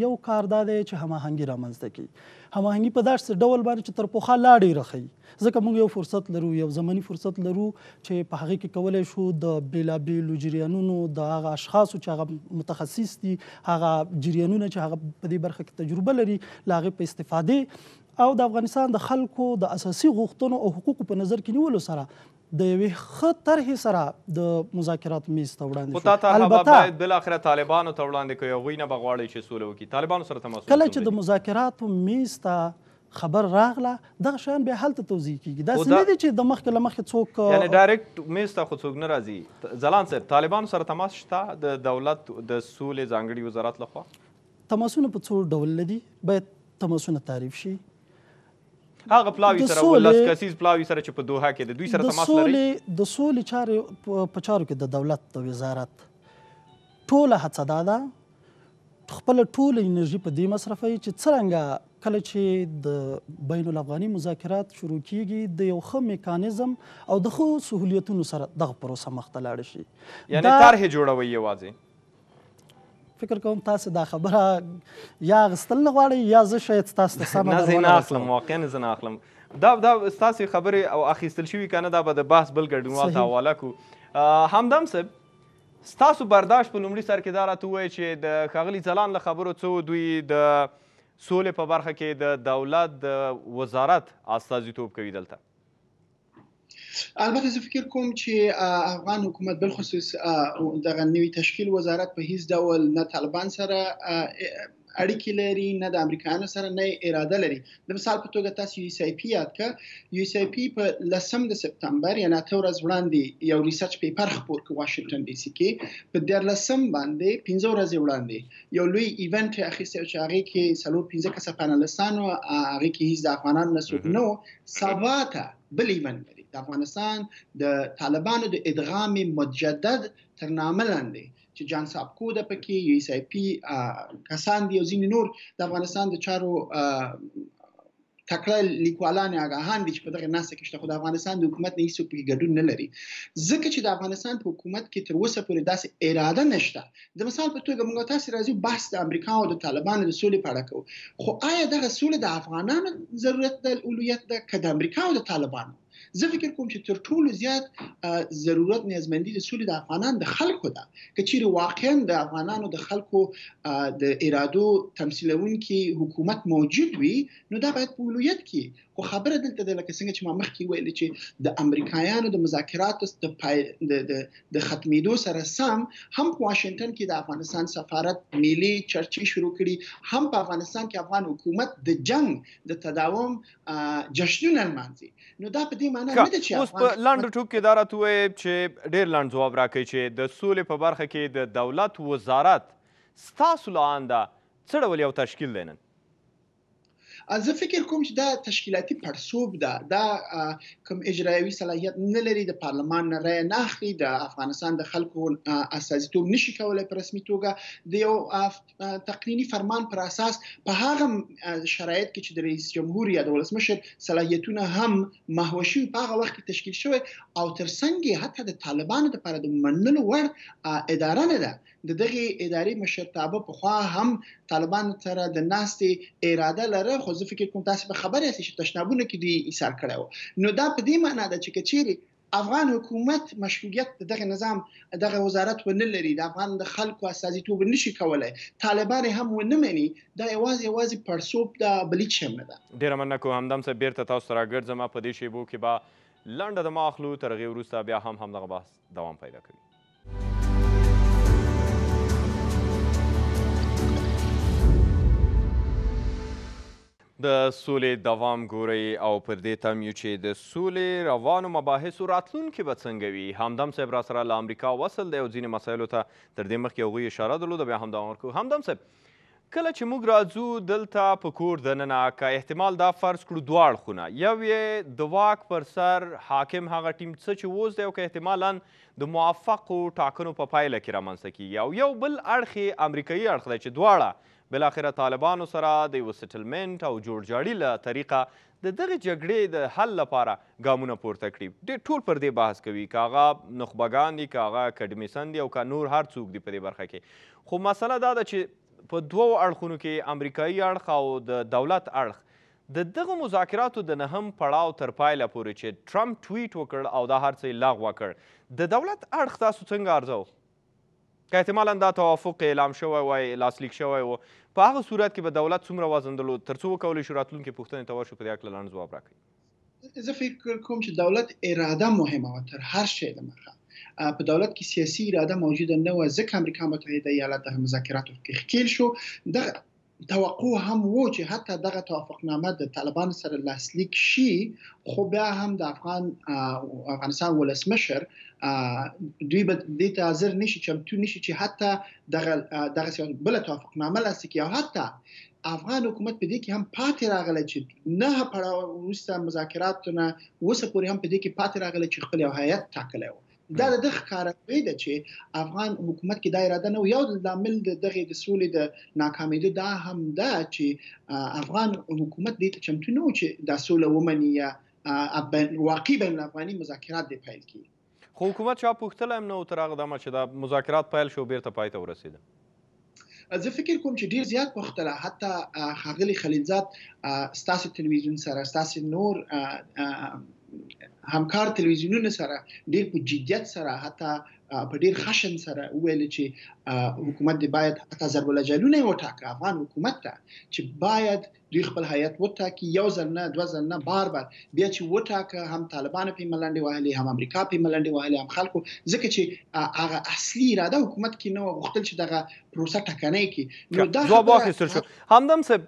یو کار دا دی چې هماهنګي رامنځته کړي، هماهنګي په داسې ډول باندې چې تر پخوا لا ډېره ښه وي، ځکه موږ یو فرصت لرو، یو زمني فرصت لرو چې په هغه کې کولای شو د بېلابېلو جریانونو د هغه اشخاصو چې هغه متخصص دي، هغه جریانونه چې هغه په دې برخه کې تجربه لري، له هغې په استفادې او د افغانستان د خلکو د اساسي غوښتنو او حقوقو په نظر کې نیولو سره د یوې ښه طرحې سره د مذاکراتو میز ته وړاندې شو. خو دا طرحه به باید بالاخره طالبانو ته وړاندې کړئ. هغوی نه به غواړئ چې سوله وکړي. طالبانو سره تماسونه څومره دي؟ کله چې د مذاکراتو میز ته خبره راغله، دغه شیان بیا هلته توضیح کېږي. داسې نه دي چې د مخکې له مخکې څوک. یعنې ډایرکټ میز ته خو څوک نه راځي. ځلاند صاحب، طالبانو سره تماس شته د دولت د سولې ځانګړي وزارت له خوا؟ تماسونه په څو ډوله دي، باید تماسونه تعریف شي. هغه پلاوی سره ولس کسیز پلاوی سره چې په دوحه کې د دوی سره تماس لري د سولې چارې په چارو کې د دولت د وزارت ټوله هڅه دا ده خپل ټول انرژي په دې مصرفوي چې څرنګه کله چې د بین الافغاني مذاکرات شروع کیږي د یو ښه میکانیزم او د خو سہولیتونو سره دغه پروسه مخته لاړ شي یعنی طرح جوړوي یوازې فکر کوم تاسو دا خبره یا غستل نه غواړئ یا زه شاید تاسو ته سمه نه زه نه اخلم واقعا زه نه اخلم دا دا تاسو خبره او اخیستل شوی کنه دا به د بحث بل ګډونوال ته حواله کو همدم صاحب ستاسو برداشت په لومړي سر کې دا راته ووایي چې د ښاغلي ځلان له خبرو څو دوی د سولې په برخه کې د دولت د وزارت استازیتوب کوي دلته البته زه فکر کوم چې افغان حکومت بل خصوص دغه نوی تشکیل وزارت په هیڅ ډول نه طالبان سره اړیکې لري نه د امریکایانو سره نه اراده لري د مثال په توګه تاسو یو سی پی یاد ک یو سی پی په لسم د سپتمبر یا ناتو ورځ وړاندې یو ریسرچ پیپر خپور ک واشنگټن ډي سي کې په د لسم باندې 15 ورځې وړاندې یو لوی ایونت اخیسته چې هغه کې سلو 15 کس پانلستانو هغه کې هیڅ د افغانانو نسوب نو سبا ته بل ایمن لري د افغانستان د طالبانو د ادغام مجدد تر نامه لاندې چې جان سابکو د پکې یو ایس آی پی کسان دی او ځینې نور د افغانستان د چارو تکړه لیکوالان هغهان دي چې په دغه ناسه کې شته خو د افغانستان د حکومت نه هیڅوک پکې ګډون نه لري ځکه چې د افغانستان په حکومت کې تر اوسه پورې داسې اراده نشته د مثال په توګه موږ تاسو راځي بحث د امریکا او د طالبانو د سولې په اړه کوو خو آیا دغه سولې د افغانانو ضرورت د اولویت ده که د امریکا او د طالبانو زه فکر کوم چې تر ټولو زیات ضرورت نیازمندي د سولې د افغانان د خلکو ده که چیرې واقعا د افغانانو د خلکو د ارادو تمثیلونکي حکومت موجود وي نو دا باید په اولویت کې خو خبره دلته ده لکه څنګه چې ما مخکې ویل چې د امریکایانو د مذاکراتو د پای د د ختمېدو سره سم هم په واشنگټن کې د افغانستان سفارت ملي چرچې شروع کړي هم په افغانستان کې افغان حکومت د جنگ د تداوم جشنونه لمانځي نو دا په دې معنی نه ده چې اوس په لاند ټوک کې دارت وې چې ډېر لاند جواب راکړي چې د سولې په برخه کې د دولت وزارت ستاسو لاند څه ډول یو تشکیل دی نن زه فکر کوم چې دا تشکیلاتي پړسوب ده دا کوم اجرایوي صلاحیت نه لري د پارلمان نه رای نه اخلي د افغانستان د خلکو اساسیتوب نشي کولای په رسمي توګه د یو تقنینی فرمان پر اساس په هغه شرایط کې چې د رئیس جمهور یا د ولسمشر صلاحیتونه هم محو شوي په هغه وخت کې تشکیل شوی او ترڅنګ حتی د طالبانو لپاره د منلو وړ اداره نه ده د دغه اداري مشرتابه په خوا هم طالبان سره د ناستې اراده لره خو زه فکر کوم تاسو به خبر یاست چې تشنابونه کې دی ایثار کړو نو دا په دې معنی ده چې کچېری افغان حکومت مشروعیت دغه نظام دغه وزارت و نه لري د افغان د خلکو استازیتوب نشي کولای طالبان هم و نه مني دا یوازې یوازې پړسوب دا بلیچ شم نه ده ډیره مننه کوم همدم سه بیرته تاسو سره ګرځم په دې شیبو کې به لنډه د ما اخلو تر غي وروسته بیا هم همدغه بحث دوام پیدا کوي د سولې دوام ګورئ او پر دې تم یو چې د سولې روانو مباحثو راتلونکې به څنګه وي همدم صاحب را سره له امریکا وصل دی او ځینې مسایلو ته تر دې مخکې هغوی اشاره درلوده بیا همدا عمر کوو همدم صاحب کله چې موږ راځو دلته په کور دننه که احتمال دا فرض کړو دوه اړخونه یو یې د واک پر سر حاکم هغه ټیم څه چې اوس دی او که احتمالا د موفقو ټاکنو په پایله کې رامنځته کیږي او یو بل اړخ یې امریکایي اړخ دی چې دواړه بالاخره طالبانو سره د یو سټلمنټ او جوړجاړي له طریقه د دغې جګړې د حل لپاره ګامونه پورته کړي. ډېر ټول پر دې بحث کوي، که هغه نخبګان دي، که هغه اکاډمیسن دي او که نور هر څوک دي په دې برخه کې. خو مسله دا ده چې په دوو اړخونو کې، امریکايي اړخ او د دولت اړخ، د دغو مذاکراتو د نهم پړاو تر پایله پورې چې ټرمپ ټویټ وکړ او دا هر څه یې لغوه کړ، د دولت اړخ تاسو څنګه ارزوئ؟ که احتمالا دا توافق اعلام شوی وای، لاسلیک شوی و، په هغه صورت کې به دولت څومره وزن درلود، تر څو وکولی شو راتلونکې پوښتنې ته ورشو په دې هکله لنډ ځواب راکړئ. زه فکر کوم چې دولت اراده مهمه وه تر هر شي د مخه په دولت کې سیاسي اراده موجوده نه وه ځکه امریکا متحده ایالات دغه مذاکراتو کې ښکیل شو دغه توقع هم وو چې حتی دغه توافقنامه د طالبانو سره لاسلیک شي خو بیا هم د افغان افغانستان ولسمشر دوی به دې ته حاضر نشي چمتو نشي چې حتی دغه دغه بل توافقنامه لاسلیک او حتی افغان حکومت په دې کې هم پاتې راغلی چې نه پړاو وروسته مذاکراتونه اوس پورې هم په دې کې پاتې راغلی چې خپل یو هیئت ټاکلی و دا د ښکارندوی ده چې افغان حکومت کې دا اراده نه یو د لامل د دغه د سولې د ناکامېدو دا هم ده چې افغان حکومت دې ته چمتو نه و چې دا سوله ومني یا واقعي بین الافغاني مذاکرات دې پیل کړي خو حکومت چا پوښتلی هم نه و تر هغه دمه چې دا مذاکرات پیل شو بیرته پای ته ورسېده زه فکر کوم چې ډیر زیات پختله حتی خغلی خلیلزاد ستاسو تلویزیون سره ستاسو نور همکار تلویزیونونو سره ډیر په جدیت سره حتی په ډیر خشن سره ویل چې حکومت دی باید حتی ضرب الجلونه وټاکه افغان حکومت ته چې باید دوی خپل هیئت وټاکي، یو ځل نه، دوه ځل نه، بار بار، بیا چې وټاکه، هم طالبانو پرې ملنډې وهلې، هم امریکا پرې ملنډې وهلې، هم خلکو، ځکه چې هغه اصلي اراده حکومت کې نه وه، غوښتل چې دغه پروسه ټکنۍ کړي. نو دا ځواب واخیستل شو. همدم صاحب،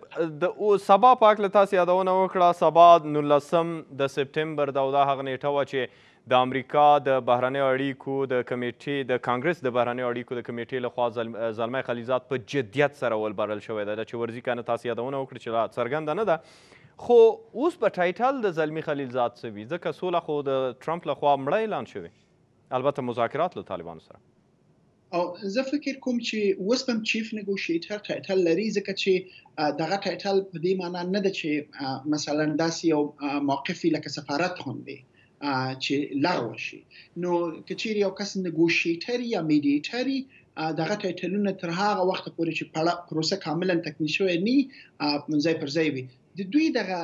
د سبا په هکله تاسو یادونه وکړه، سبا نولسم د سپټمبر ده او دا هغه نېټه وه چې د امریکا د بهرنیو اړیکو د کمېټې د کانګرس د بهرنیو اړیکو د کمېټې له خوا زلمی خلیلزاد په جدیت سره ولبرل شوی دی. دا چې ورځي که نه تاسو یادونه وکړه چې لا څرګنده نه ده خو اوس به ټایټل د زلمی خلیلزاد څه وي ځکه سوله خو د ټرمپ له خوا مړه اعلان شوې البته مذاکرات له طالبانو سره او زه فکر کوم چې اوس هم چیف نیګوشیټر ټایټل لري ځکه چې دغه ټایټل په دې معنی نه ده چې مثلا داسې یو موقفي لکه سفارت غوندې چې لغوه شي نو که چیرې یو کس نیګوشیټر یا میډیټر دغه ټایټلونه تر هغه وخت پورې چې پړه پروسه کاملا تکمیل شوې نه ځای پر ځای وي د دوی دغه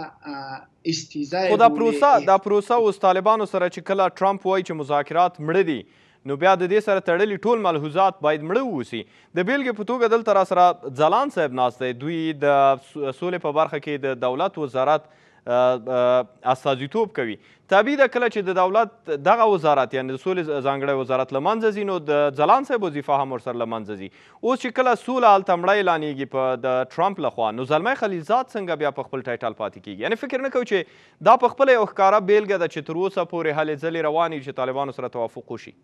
استیزا خو دا پروسه دا پروسه اوس طالبانو سره چې کله ټرمپ وایي چې مذاکرات مړه دي نو بیا د دې سره تړلي ټول ملحوظات باید مړه ووسی د بیلګې په توګه دلته را سره ځلان صاحب ناست دی دوی د سولې په برخه کې د دولت وزارت استازیتوب کوي طبیعي ده کله چې د دولت دغه وزارت یعنې د سولې ځانګړی وزارت له منځه ځي نو د ځلاند صاحب وظیفه هم ورسره له منځه ځي اوس چې کله سوله هلته مړه اعلانیږي په د ټرمپ لخوا نو زلمی خلیلزاد څنګه بیا په خپل ټایټل پاتې کیږي یعنې فکر نه کوو چې دا په خپله یو ښکاره بیلګه ده چې تر اوسه پورې هلې ځلې روانې چې طالبانو سره توافق وشي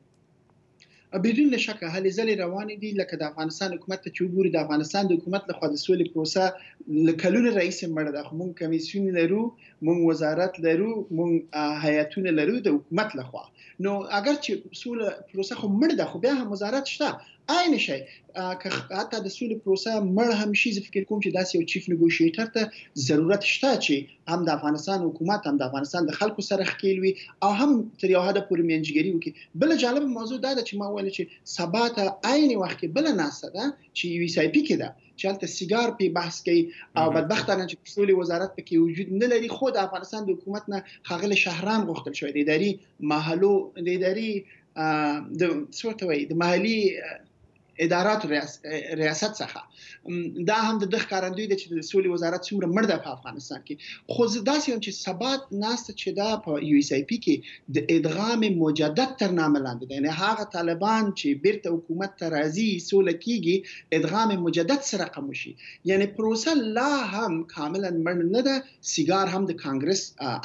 بدون له شکه هلې ځلې روانې دي لکه د افغانستان حکومت ته چې وګوري د افغانستان د حکومت لخوا د سولې پروسه له کلونو راهیسې مړه ده خو موږ کمیسیون لرو موږ وزارت لرو موږ هیئتونه لرو د حکومت لخوا نو اگر چې سوله پروسه خو مړه ده خو بیا هم وزارت شته عین شي که حتی د سولې پروسه مړ هم شي زه فکر کوم چې داسې یو چیف نیګوشیټر ته ضرورت شته چې هم د افغانستان حکومت هم د افغانستان د خلکو سره ښکیل وي او هم تر یو حده پورې میانجګري وکړي بل جالب موضوع دا ده چې ما ویل چې سبا ته عین وخت کې بل ناسه ده چې یو ایس آی پی کې ده چې هلته سیګار په بحث کوي او بدبختانه چې سولې وزارت پکې وجود نه لري خو د افغانستان د حکومت نه خغل شهران غوښتل شوی دی داری محلو د داری د څورته وای د محلي اداراتو ریاست څخه دا هم د ښکارندوی د چې د سولې وزارت څومره مړ ده په افغانستان کې خو زه داسې هم چې سبات ناست چې دا په یو ایس آی پی کې د ادغام مجدد تر نامه لاندې دی یعنی هغه طالبان چې بیرته حکومت ته راځي سوله کیږي ادغام مجدد سره رقم شي یعنی پروسه لا هم کاملا مړ نه ده سیګار هم د کانګرس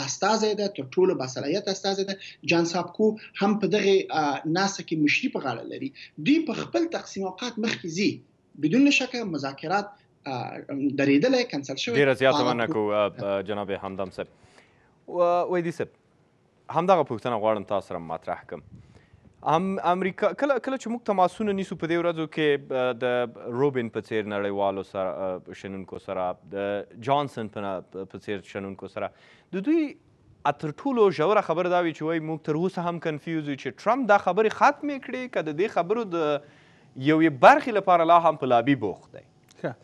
استازی ده تر ټولو باصلاحیت استازی ده جان ساپکو هم په دغه ناسه کې مشري په غاړه لري دوی په خپل تقسیم اوقات مخکې زی بدون شک مذاکرات درېدلې کنسل شوی ډیر زیات مننه کو جناب همدم صاحب ویدی صاحب همدغه پوښتنه غواړم تاسو سره مطرح کړم امریکا کله کله چې موږ تماسونه نیسو په دې ورځو کې د روبین په څیر نړیوالو سره شنونکو سره د جانسن په څیر شنونکو سره د دوی تر ټولو ژوره خبره دا وي چې وایي موږ تر اوسه هم کنفیوز یو چې ټرمپ دا خبرې ختمې کړې که د دې خبرو د یوې برخې لپاره لا هم په لابي بوخت دی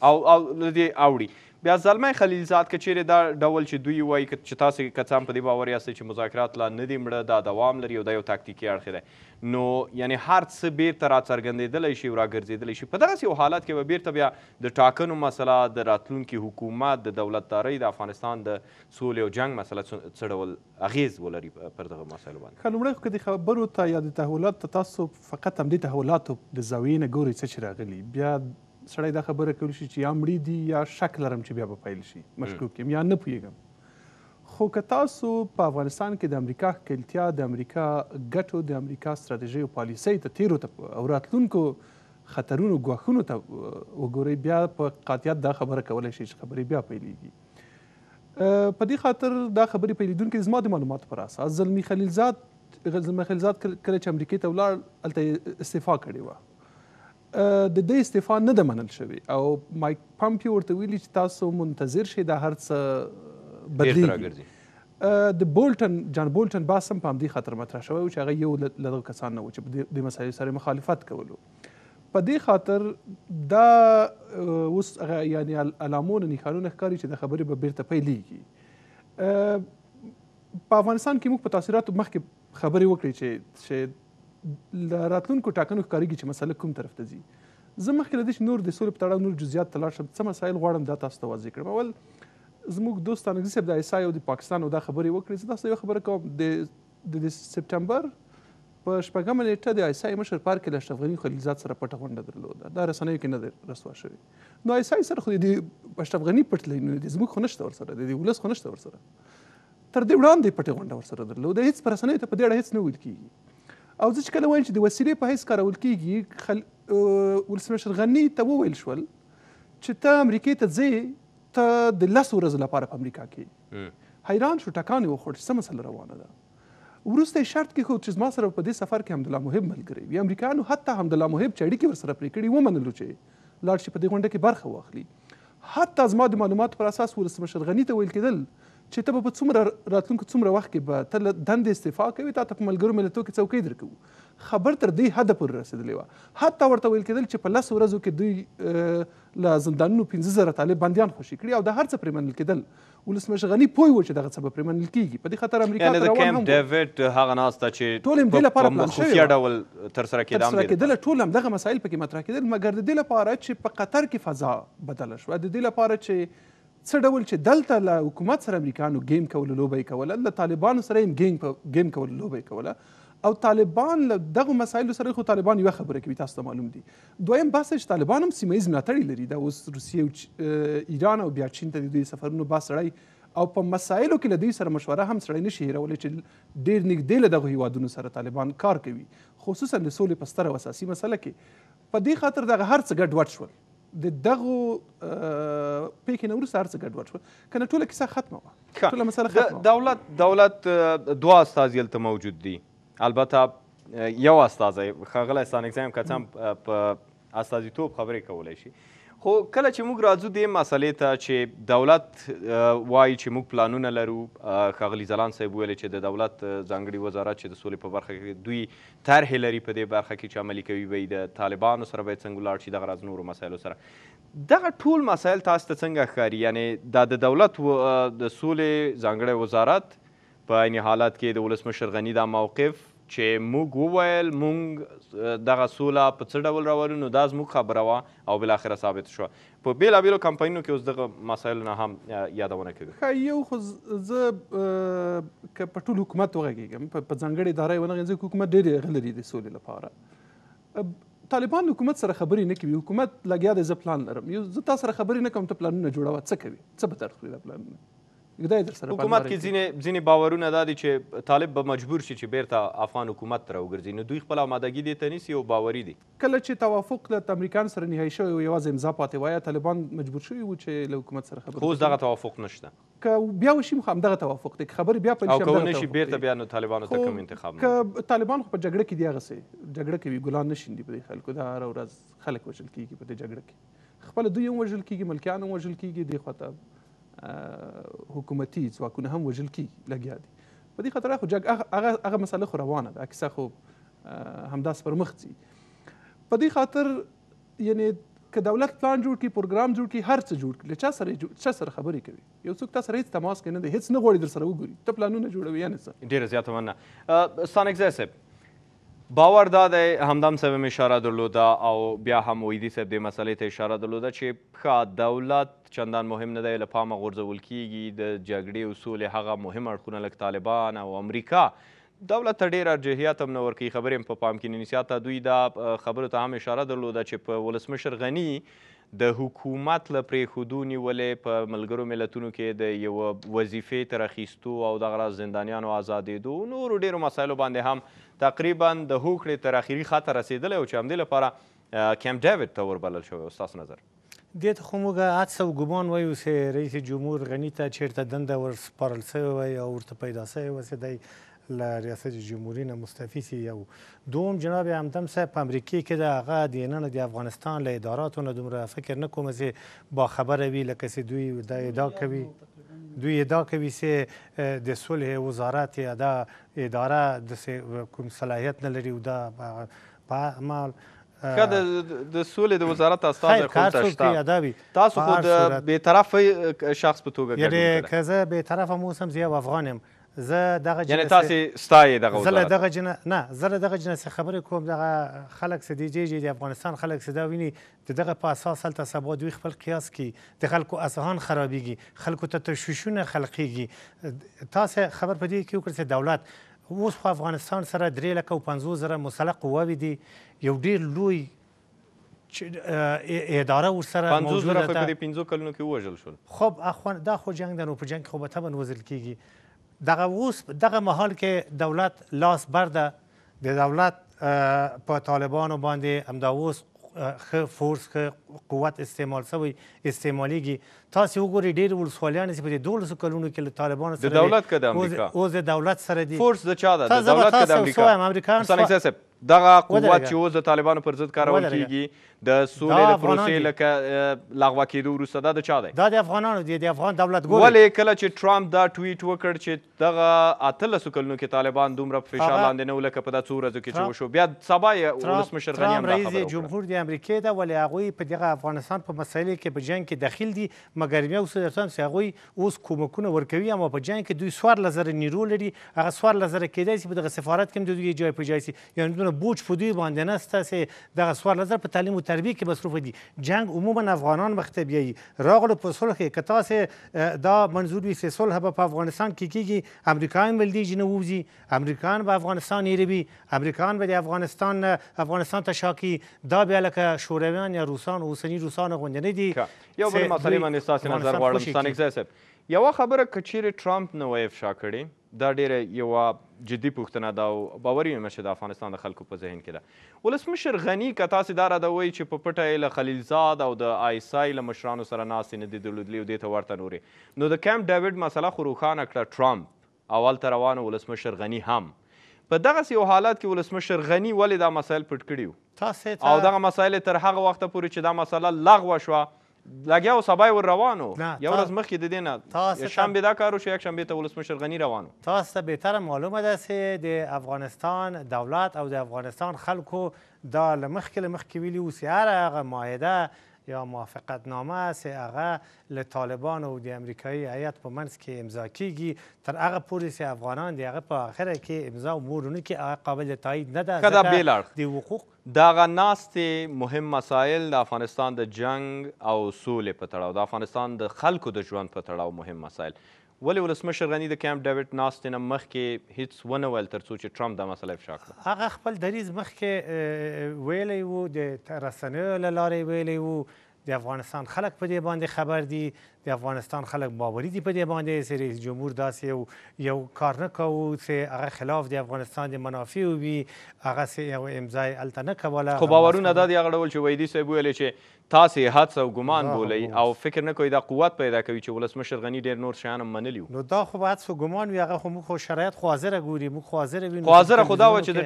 او او له دې اوړي بیا زلمی خلیلزاد که چیرې دا ډول چې دوی وایي چې تاسو که څه هم په دې باور یاست چې مذاکرات لا نه دي مړه دا دوام لري او دا یو تاکتیکي اړخ دی نو یعنی هر څه بیرته راڅرګندېدلی شي او راګرځېدلی شي په دغسې یو حالت کې به بیرته بیا د ټاکنو مسله د راتلونکي حکومت د دولتدارۍ د افغانستان د سولې او جنګ مسله څه ډول اغیز ولري پر دغه مسایلو باندې. ښه لومړی خو که دې خبرو ته یا دې تحولاتو ته تاسو فقط همدې تحولاتو د زاویې نه ګورئ څه چې راغلي بیا سړی دا خبره کولی شي چې یا مړي دي یا شک لرم چې بیا به پیل شي مشکوک یم یا نه پوهیږم خو که تاسو په افغانستان کې د امریکا ښکیلتیا د امریکا ګټو د امریکا ستراتیژۍ او پالیسۍ ته تیرو ته او راتلونکو خطرونو ګواښونو ته وګورئ بیا په قاطعیت دا خبره کولی شئ چې خبرې بیا پیلیږي. په دې خاطر دا خبرې پیلیدونکې زما د معلوماتو پر اساس زلمی خلیلزاد زلمی خلیلزاد کله چې امریکې ته ولاړ هلته استعفا کړې وه د دې استعفا نه ده منل شوې او مایک پمپیو ورته ویلي چې تاسو منتظر شئ دا هر څه بدلیږي د بولټن جان بولټن باسم په همدې خاطر مطرح شوی و چې هغه یو له دغه کسان نه و چې د مسایلو سره مخالفت کولو په دې خاطر دا اوس یعنی علامو نه نښانونه ښکاري چې د خبرې به بیرته پیلیږي په افغانستان کې موږ په تاثیراتو مخکې خبرې وکړې چې چې له راتلونکو ټاکنو ښکارېږي چې مسله کوم طرف ته ځي زه مخکې له دې چې نور د سولې په تړاو نور جزئیات ته لاړ شم څه مسایل غواړم دا تاسو ته واضح کړم اول زموږ دوست انګریزي صاحب د ایسای او د پاکستان او دا خبرې وکړې زه تاسو یو خبره کوم د د د سپټمبر په شپږمه نېټه د آیسای مشر پارک له اشرف غني خلیلزاد سره پټه غونډه درلوده، دا رسنیو کې نه ده رسوا شوې. نو آیسای سره خو د اشرف غني پټ لینونه دي، زموږ خو نشته ورسره، د دې ولس خو نشته ورسره. تر دې وړاندې یې پټه غونډه ورسره درلوده، هېڅ په رسنیو ته په دې اړه هېڅ نه ویل کېږي. او زه چې کله وایم چې د وسیلې په حیث کارول کېږي، خل... ولسمشر غني ته وویل شول چې ته امریکې ته ځې، ته د لسو ورځو لپاره په امریکا کې یې. حیران شو ټکان یې وخوړ چې څه مسله روانه ده. وروسته یې شرط کېښود چې زما سره به په دې سفر کې حمدالله محب ملګری وي. امریکایانو حتی حمدالله محب چې اړیکې ورسره پرې کړي ومنلو چې لاړ شي په دې غونډه کې برخه واخلي. حتی زما د معلوماتو پر اساس ولسمشر غني ته ویل کېدل چې ته به په څومره راتلونکو څومره وخت کې به ته له دندې استعفا کوې تاته په ملګرو ملتو کې څوکۍ درکوو. خبر تر دې حده پورې رسېدلې وه حتی ورته ویل کېدل چې په لس ورځو کې دوی له زندانونو پنځه زره طالب بندیان خوشي کړي او دا هر څه پرې منل کېدل. ولسمشر غني پوه و چې دغه څه به پرې منل کېږي. په دې خاطر امریکا ته روان هم و. ټول همدې لپاره پلان شوې وه. ترسره کېدله. ټول همدغه مسایل پکې مطرح کېدل. مګر د دې لپاره چې په قطر کې فضا بدله شوه، د دې لپاره چې څه ډول چې دلته له حکومت سره امریکایانو ګېم کولو، لوبه یې کوله، له طالبانو سره هم ګېم کولو، لوبه یې کوله او طالبان له دغو مسایلو سره، خو طالبان یوه خبره کوي، تاسو ته معلوم دي، دویم بحث چې طالبان هم سیمه ییز ملاتړي لري دا اوس روسیه او ایران او بیا چین ته د دوی سفرونو بحث سړی او په مسایلو کې له دوی سره مشوره هم سړی نشي هیرولی چې ډیر نږدې له دغه هیوادونو سره طالبان کار کوي خصوصا د سولې په ستره او اساسي مسله کې په دې خاطر دغه هر څه ګډوډ شول د دغو پیښې نه وروسته هر څه ګډوډ شول کنه ټوله کیسه ختمه وه ټوله مسله ختمه دولت دولت دوه استازي هلته موجود دي البته یو استاذ ښاغلی ستانکزی هم که څه هم په استازیتوب خبرې کولی شي خو کله چې موږ راځو دې مسلې ته چې دولت وایي چې موږ پلانونه لرو ښاغلي ځلان صاحب ویل چې د دولت ځانګړي وزارت چې د سولې په برخه کې دوی طرحې لري په دې برخه کې چې عملي کوي به یې د طالبانو سره به یې څنګه ولاړ شي دغه راز نورو مسایلو سره دغه ټول مسایل تاسو ته څنګه ښکاري یعنې دا د دولت د سولې ځانګړی وزارت په عیني حالت کې د ولسمشر غني دا موقف چې موږ وویل موږ دغه سوله په څه ډول راولو نو دا زموږ خبره وه او بالاخره ثابته شوه. په بېلابېلو کمپاینونو کې اوس دغه مسایلو نه هم یادونه کوي. ښه یو خو زه که په ټول حکومت وغږېږم په ځانګړې اداره یې ونه غږېږم ځکه حکومت ډېرې هغه لري د سولې لپاره. طالبان له حکومت سره خبرې نه کوي حکومت لګیا دی زه پلان لرم یو زه تا سره خبرې نه کوم ته پلانونه جوړوه څه کوې څه به درد خوري دا پلانونه. ږدای در سره حکومت کې ځینې ځینې باورونه دا دي چې طالب به مجبور شي چې بیرته افغان حکومت ته راوګرځي نو دوی خپل آمادګي دې ته نیسي او باوري دي کله چې توافق له امریکایانو سره نهایی شوی و یوازې امضا پاتې وه ایا طالبان مجبور شوي وو چې له حکومت سره خبرې خو اوس دغه توافق نشته که بیا وشي مخ همدغه توافق دی که خبرې بیا پیل شي او که ونه شي بیرته بیا نو طالبانو ته کوم انتخاب که طالبان خو په جګړه کې دي هغسې جګړه کوي ګلان نه شیندي په دې خلکو دا هره ورځ خلک وژل کیږي په دې جګړه کې خپله دوی هم وژل کیږي، ملکیان هم وژل کیږي، دې خوا ته حکومتي ځواکونه هم وژل کیږي، لګیا دي په دې خاطر خو جګ هغه هغه مسله خو روانه ده، کیسه خو همداسې پر مخ ځي. په دې خاطر یعنی که دولت پلان جوړ کړي، پروګرام جوړ کړي، هر څه جوړ کړي، له چا سره چا سره خبرې کوي؟ یو څوک تا سره هیڅ تماس کې نه دی، هیڅ نه غواړي درسره وګوري، ته پلانونه جوړوي یعنې څه؟ ډېره زیاته مننه ستانکزی صاحب. باور دا دی، همدم صاحب هم اشاره درلوده او بیا هم وحیدي صاحب دې مسئلې ته اشاره درلوده چې ښه دولت چندان مهم نه دی، له پامه غورځول کېږي، د جګړې او سولې هغه مهم اړخونه لکه طالبان او امریکا دولت ته ډېر ارجحیت هم نه ورکوي، خبرې هم په پام کې نه نیسي. حتی دوی دا خبرو ته هم اشاره درلوده چې په ولسمشر غني د حکومت له پرېښودو نیولې په ملګرو ملتونو کې د یوه وظیفې تر اخیستو او دغه راز زندانیانو ازادېدو او نورو ډېرو مسایلو باندې هم تقریبا د هوکړې تر اخیري خطه رسېدلی او چې همدې لپاره کیمپ ډیویډ ته وربلل شوی و. ستاسو نظر؟ دې ته خو موږ حدس او ګمان وایو چې رئیس جمهور غني ته چېرته دنده ورسپارل شوې وای او ورته پیدا شوی وای چې دی له ریاست جمهوری نه مستعفی سی یو دوم جناب همدم صاحب په امریکه کې ده هغه دیننه دی افغانستان له اداراتو نه دومره فکر نه کوم سی با خبره وی لکه سی دوی دا ادعا کوي دوی ادعا کوي چې د صلح وزارت یا دا اداره د کوم صلاحیت نه لري او دا په عمل که د د سولې د وزارت استازی خو ته شته تاسو خو د بیطرف شخص په توګه ګډون یعنی که زه بیطرف هم اوسم زه یو افغان یم زه دغه جنسه یعنی تاسو ستا یې دغه وزارت زه له دغه جنه نه زه له دغه جنسه خبرې کوم دغه خلک سه دی جې جې د افغانستان خلک سه دا ویني د دغه په اساس هلته سبا دوی خپل قیاس کی د خلکو اذهان خرابېږي خلکو ته تشویشونه خلقېږي تاسو خبر په دې کې وکړئ چې دولت اوس خو افغانستان سره درې لکه او پنځوس زره مسلح قواوې دي یو ډېر لوی اداره ورسره موجوده ده. پنځوس زره خو په دې پنځو کلونو کې ووژل شول. خب اخوان دا خو جنګ ده نو په جنګ کې خو به طبعا وژل کېږي. دغه اوس دغه مهال کې دولت لاس بر ده، د دولت په طالبانو باندې همدا اوس ښه فورس ښه قوت استعمال شوی، استعمالېږي. تاسې وګورئ ډېرې ولسواليانې چې په دې دوولسو کلونو کې له طالبانو سره وې، اوس د دولت سره دي. فورس د چا ده؟ د دولت که د امريکا؟ حسن اکزی صاحب دغه قوت چې اوس د طالبانو پر ضد کارول کیږي د سولې د پروسې لکه لغوه کېدو وروسته دا د چا دی دا د افغانانو دی د افغان دولت ګوري ولې کله چې ټرامپ دا ټویټ وکړ چې دغه اتلسو کلونو کې طالبان دومره په فشار لاندې نه لکه په دا څو ورځو کې چې وشو بیا سبا یې ولسمشر غني هم دا خبره وکړه جمهور د امریکې ده ولې هغوی په دغه افغانستان په مسایلو کې په جنګ کې دخیل دي مګر یو څه درته چې هغوی اوس کومکونه ورکوي اما په جنګ کې دوی څوارلس زره نیرو لري هغه څوارلس زره کیدای شي په دغه سفارت کې هم د دوی جای په جای شي یعنې دومره بوج په دوی باندې نشته چې دغه څوارلس زره په تعلیم او تربیه کې مصروف دي جنګ عموما افغانان مخ ته بیایي راغلو په صلح کې که تاسو دا منظور وي چې صلح به په افغانستان کې کیږي امریکایان به له دې جنه ووځي امریکایان به افغانستان هیروي امریکایان به د افغانستان نه افغانستان ته شا کوي دا بیا لکه شورویان یا روسان اوسني روسان غوندې نه دي که یو بل مسلې باندې ستاسو نظر غواړم ستانکزی صاحب یوه خبره که چیرې ټرمپ نه وای افشا کړې دا ډیره یوه جدي پوښتنه ده او باور یم چې د افغانستان د خلکو په ذهن کې ده ولسمشر غني که تاسو دا ردوئ چې په پټه یې له خلیلزاد او د آیس آی له مشرانو سره ناستې نه دي درلودلې او دې ته ورته نورې نو د کیمپ ډیوډ مسله خو روښانه کړه ټرمپ او هلته روان و، ولسمشر غني هم په دغسې یو حالت کې ولسمشر غني ولې دا مسایل پټ کړي وو او دغه مسایل یې تر هغه وخته پورې چې دا مسئله لغوه شوه لګیا و، سبا یې ور روان و، یوه ورځ مخکې د دې نه د شنبې دا کار وشو، یکشنبې ته ولسمشر غني روان و. تاسو ته بهتره معلومه ده چې د افغانستان دولت او د افغانستان خلکو دا له مخکې له مخکې ویلي وو چې هره هغه معاهده یا موافقت نامه چې هغه له طالبانو او د امریکایي هیئت په منځ کې امضا کیږي تر هغه پورې چې افغانان د هغه په اخره کې امضا او مور نه کړي هغه قابل تایید نه ده ځکه بل اړخ د حقوق دغه ناستې مهم مسایل د افغانستان د جنګ او سولې په تړاو د افغانستان د خلکو د ژوند په تړاو مهم مسایل ولې ولسمشر غني د کیمپ ډیویډ ناستې نه مخکې هیڅ ونه ویل ترڅو چې ټرمپ دا مسله افشا کړه؟ هغه خپل دریځ مخکې ویلی و، د رسنیو له لارې یې ویلی و، د افغانستان خلک په دې باندې خبر دي، د افغانستان خلک باوري دي په دې باندې چې رئیس جمهور داسې یو یو کار نه کاوه چې هغه خلاف د افغانستان د منافعو وي، هغسې یوه امضا یې هلته نه کوله. خو باورونه دا دي هغه ډول چې وحیدي صاحب ویلې چې تاسې هڅ او ګمان بولئ او فکر نه کوئ دا قوت پیدا کوي چې ولسمشر غني ډېر نور شیان هم منلي وو. نو دا خو هڅ او ګمان وي، هغه خو موږ خو شرایط خو حاضره ګوري، موږ خو حاضره وینو. خو حاضره خو دا وه چې د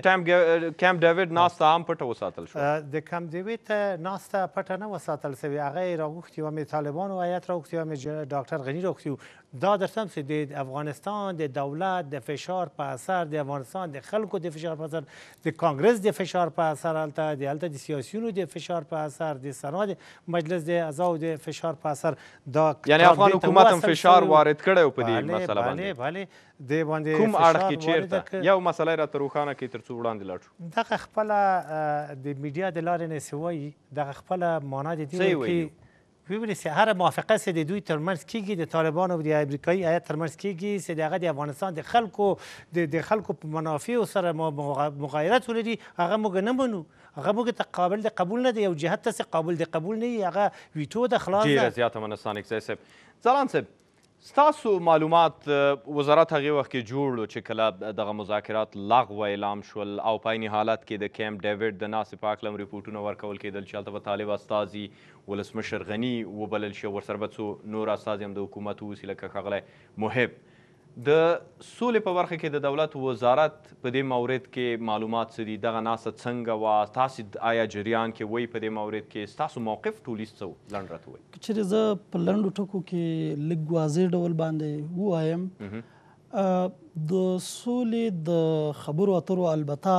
کمپ ډیویډ ناسته هم پټه وساتل شوه. د کمپ ډیویډ ناسته پټه نه وه ساتل شوې، هغه یې راغوښتي وه، هم یې طالبانو هیئت راغوښتی وو، هم یې ډاکټر غني راغوښتي وو. دا د ټرمپ چې د افغانستان د دولت د فشار په اثر د افغانستان د خلکو د فشار په اثر د کانګرس د فشار په اثر هلته د هلته د سیاسیونو د فشار په اثر د سنا د مجلس د اعضاو د فشار په اثر دا یعنی افغان حکومت هم فشار وارد کړی په دې مسله باندې بله دې باندې کوم اړخ کې چیرته یو مسله را تروخانه کې ترڅو وړاندې لاړ شو دغه خپل د میډیا د لارې نه سوي دغه خپل معنا دي چې وویل چې هره موافقه چې د دوی ترمنځ کیږي د طالبانو او د امریکایي هیئت ترمنځ کیږي چې د هغه د افغانستان د خلکو د د خلکو په منافعو سره مغایرت ولري هغه موږ نه منو هغه موږ ته قابل د قبول نه دی یو جهت ته چې قابل د قبول نه یي هغه ویټو ده خلاص ده. ډېره زیاته منه ستانکزی صاحب. ځلاند صاحب! ستاسو معلومات وزارت هغې وخت کې جوړ و چې کله دغه مذاکرات لغو اعلام شول او په عیني حالت کې د کیمپ ډیویډ د ناستې په هکله هم رپوټونه ورکول کېدل چې هلته به طالب استازي ولسمشر غني وبلل شي او ورسره به څو نور استازي هم د حکومت واوسي لکه ښاغلی محب د سولې په برخه کې د دولت وزارت په دې مورد کې معلومات څه دي دغه ناسته څنګه وه تاسو آیا جریان کې وئ په دې مورد کې ستاسو موقف ټولیز څه و لنډ راته ووایئ که چېرې زه په لنډو ټکو کې لږ واضح ډول باندې ووایم د سولې د خبرو اترو البته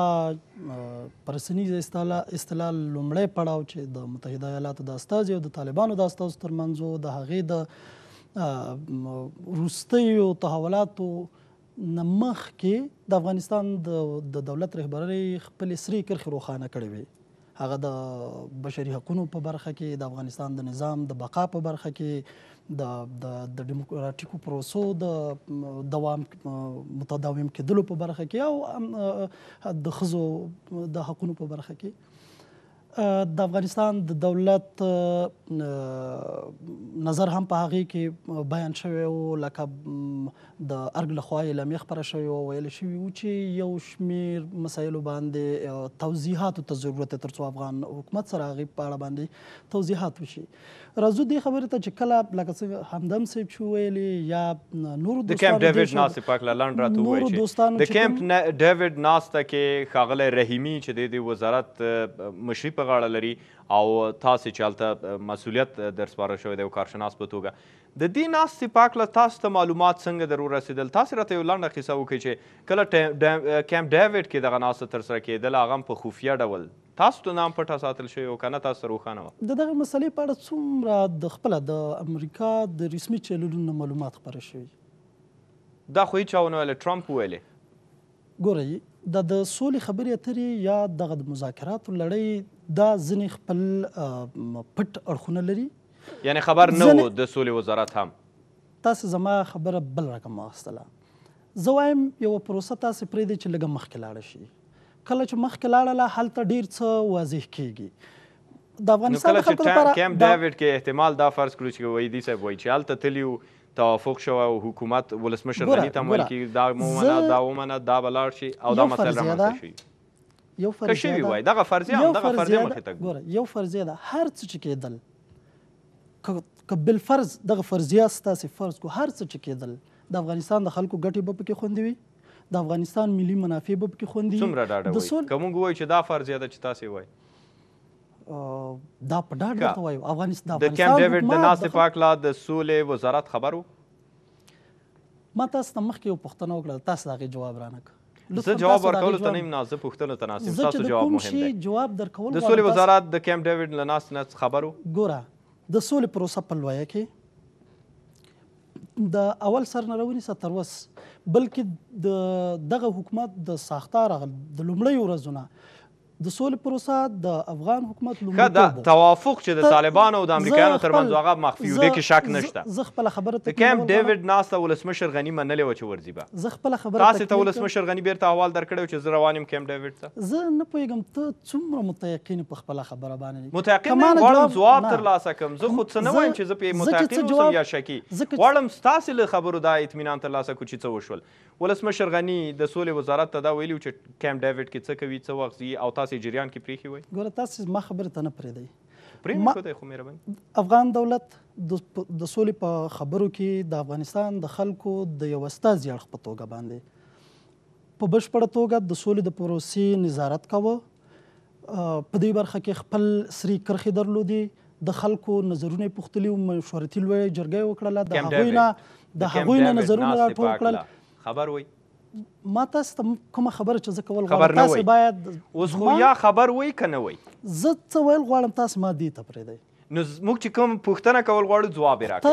په رسنیزه اصطلاح لومړی پړاو چې د متحده ایالاتو د استازي او د طالبانو د استازو ترمنځ و د هغې د وروستیو تحولاتو نه مخکې د افغانستان د دولت رهبرۍ خپلې سرې کرښې روښانه کړې وې. هغه د بشري حقونو په برخه کې، د افغانستان د نظام د بقا په برخه کې، د د د ډیموکراټیکو پروسو د دوام متداوم کېدلو په برخه کې او د ښځو د حقونو په برخه کې د افغانستان د دولت نظر هم په هغې کې بیان شوی و لکه د ارګ له خوا اعلامیه خپره شوې وه، ویل شوي وو چې یو شمېر مسایلو باندې توضیحاتو ته ضرورت دی ترڅو افغان حکومت سره هغې په اړه باندې توضیحات وشي. راځو دې خبرې ته چې کله لکه څنګه همدم صاحب چې ویلې یا نورو د کیمپ ډیویډ ناست په اړه لنډ راته ووایي چې د کیمپ ډیویډ ناسته کې ښاغلی رحیمي چې دی د وزارت مشري په غاړه لري او تاسې چې هلته مسؤلیت درسپارل شوی دی او کارشناس په توګه د دې ناستې په هکله تاسو ته معلومات څنګه در ورسېدل؟ تاسو راته یو لنډه قصه وکړئ چې کله کیمپ ډیویډ کې دغه ناسته ترسره کېدله هغه هم په خفیه ډول تاسو ته نه هم پټه ساتل شوې او که نه تاسو ته روښانه وه؟ د دغې مسئلې په اړه څومره د خپله د امریکا د رسمي چینلونو نه معلومات خپاره شوي؟ دا خو هیچا ونه ویل، ټرمپ وویلې. ګورئ دا د سولې خبرې اترې یا دغه د مذاکراتو لړۍ دا ځینې خپل پټ اړخونه لري. یعنې خبر نه و د سولې وزارت هم؟ تاسو زما خبره بل رقم واخیستله. زه وایم یوه پروسه تاسو پرېږدئ چې لږه مخکې لاړه شي. کله چې مخکې لاړله هلته ډېر څه واضح کېږي. د افغانستان د خلکو لپاره کیمپ ډیویډ کې احتمال دا فرض کړو چې وحیدي صاحب وایي چې هلته تللي یو توافق شوی او حکومت ولسمشر غني ته هم ویل کېږي دا مو ومنه دا ومنه دا به لاړ شي او دا مسایل رامنځته شي. یو فرضیه ده که شوي وای دغه فرضیه هم دغه فرضیه مخې ته ګوره یو فرضیه ده هر څه چې کېدل که بالفرض دغه فرضیه ستاسې فرض کو هر څه چې کېدل د افغانستان د خلکو ګټې به پکې خوندي وي د افغانستان ملي منافع به پکې خوندي وي څومره ډاډه وایي که موږ وایو چې دا فرضیه ده چې تاسې وایي دا په ډاډ درته وایو افغانستان د کیمپ ډیوډ د ناستې په هکله د سولې وزارت خبر و ما تاسو ته مخکې یو پوښتنه وکړه تاسو د هغې جواب رانه کړ زه جواب ورکولو ته نه یم ناست زه پوښتنو ته ناست یم ستاسو جواب مهم دی جواب درکول د سولې وزارت د کیمپ ډیوډ له ناست نه خبرو ګوره د سولې پروسه په لویه کې د اول سر نه راونیسه تر اوس بلکې د دغه حکومت د ساختار د لومړۍ ورځونه د سولې پروسه د افغان حکومت ښه لومړیتوب دا و. توافق چې د ته- طالبانو او د زه امریکایانو تر منځ خپل- و هغه مخفي و، زه- دې کې شک زه- نشته. زه خپله خبره د تکمیلوم کیمپ ګرانه. ډیویډ ناسته ولسمشر غني منلې وه چې ورځي به. زه خپله خبره تاسې ته تکمیل کړم. ولسمشر غني بېرته احوال درکړی و چې زه روان یم کیمپ ډیویډ ته؟ زه نه پوهېږم ته څومره متیقن یې په خپله خبره باندې. که متیقن ما نه یم، نه غواړم ځواب نه. ترلاسه کړم. زه خو څه نه زه- وایم چې زه پرې زه چې څه متیقن اوسم جواب- یا شکي. زه که- غواړم ستاسې له خبرو دا اطمینان ترلاسه کړو چې څه وشول. ولسمشر غني د سولې وزارت ته دا ویلي و چې کیمپ ډیویډ کې څه کوي، څه وخت ځي او تاسې یې جریان کې پرېښي وئ؟ ګوره تاسې زما خبرې ته نه پرېږدئ. پرې مه ښودئ خو مهرباني. افغان دولت د سولې په خبرو کې د افغانستان د خلکو د یو استازي اړخ په توګه باندې په بشپړه توګه د سولې د پروسې نظارت کاوه په دې برخه کې خپل سرې کرښې درلودې، د خلکو نظرونه یې پوښتلي وو، مشورتي لویه جرګه یې وکړله، د هغوی نه د هغوی نه نظرونه راټول کړل. خبر وئ؟ ما تاسو ته کومه خبره چې زه کول غواړم تاسو باید اوس خو یا خبر وئ که نه وئ؟ زه څه ویل غواړم تاسو ما دې ته پرېږدئ. نو موږ چې کوم پوښتنه کول غواړو ځواب یې راکړئ. ته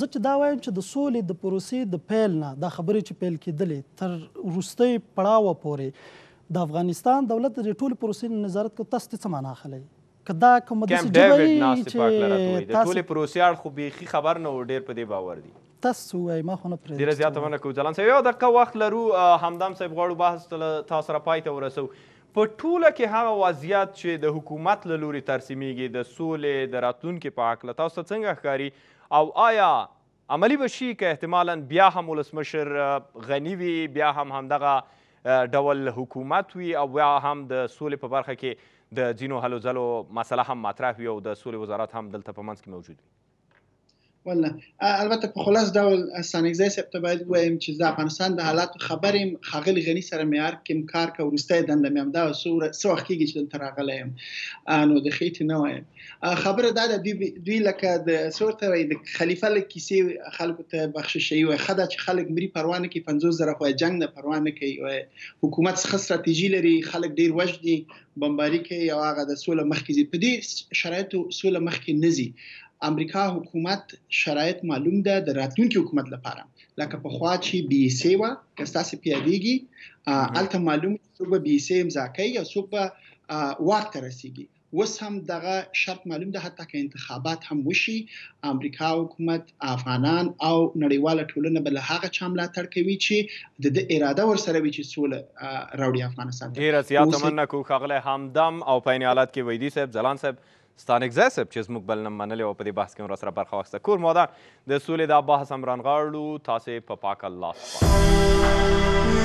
زه چې دا وایم چې د سولې د پروسې د پیل نه دا خبرې چې پیل کیدلې تر وروستۍ پړاوه پورې د افغانستان دولت د دې ټولې پروسې نه نظارت کوي تاسو ترې څه مانا اخلئ؟ که دا کومه داسې ژبه وي چې تاسو. د ټولې پروسې اړخ خو بیخي خبر نه وو ډیر په دې باور دي. تاسو څه ووایئ ما خو نه پرېږدي. ډیره زیاته مننه کوو ځلاند صاحب یوه دقیقه وخت لرو همدم صاحب غواړو بحث له تاسو سره پای ته ورسوو په ټوله کې هغه وضعیت چې د حکومت له لوري ترسیمیږي د سولې د راتلونکې په هکله تاسو ته څنګه ښکاري او آیا عملي به شي که احتمالا بیا هم ولسمشر غني وي بیا هم همدغه ډول حکومت وي او بیا هم د سولې په برخه کې د ځینو هلو ځلو مسله هم مطرح وي او د سولې وزارت هم دلته په منځ کې موجود وي والله البته په خلاص ډول سانګزی صاحب ته باید وایم چې د افغانستان د حالات خبرې خغلی غنی سره معیار کې کار کا ورسته دنده مې هم دا سوره سو وخت کې چې دلته راغلی یم نو د خېټ نه وایم خبره دا د دوی دوی لکه د سورته وای د خلیفہ له کیسې خلکو ته بخشش شي وای خدا چې خلک مری پروانه کې 50000 خو جنگ نه پروانه کوي وای حکومت څخه ستراتیژي لري خلک ډیر وجدي بمباری کې یو هغه د سوله مخکې زی په دې شرایطو سوله مخکې نه زی امریکا حکومت شرایط معلوم ده د راتلونکي حکومت لپاره لکه په خوا چې بي سي وا کستاسې پیادېږي الته معلوم څوک به بي سي امضا کوي او څوک به واک ته رسیږي اوس هم دغه شرط معلوم ده حتی که انتخابات هم وشي امریکا حکومت افغانان او نړیواله ټولنه به له هغه چا ملاتړ کوي چې د ده اراده ورسره وي چې سوله راوړي افغانستان ته ډیره زیاته مننه کوو ښاغلی همدم او په عین حالت کې ویدي صاحب ځلان صاحب ستانکزی صاحب چې زموږ بلنه منلې او په دې بحث کې هم را سره برخه واخیسته کور موده د سولې دا بحث هم رانغاړو تاسې په پاک الله سپارو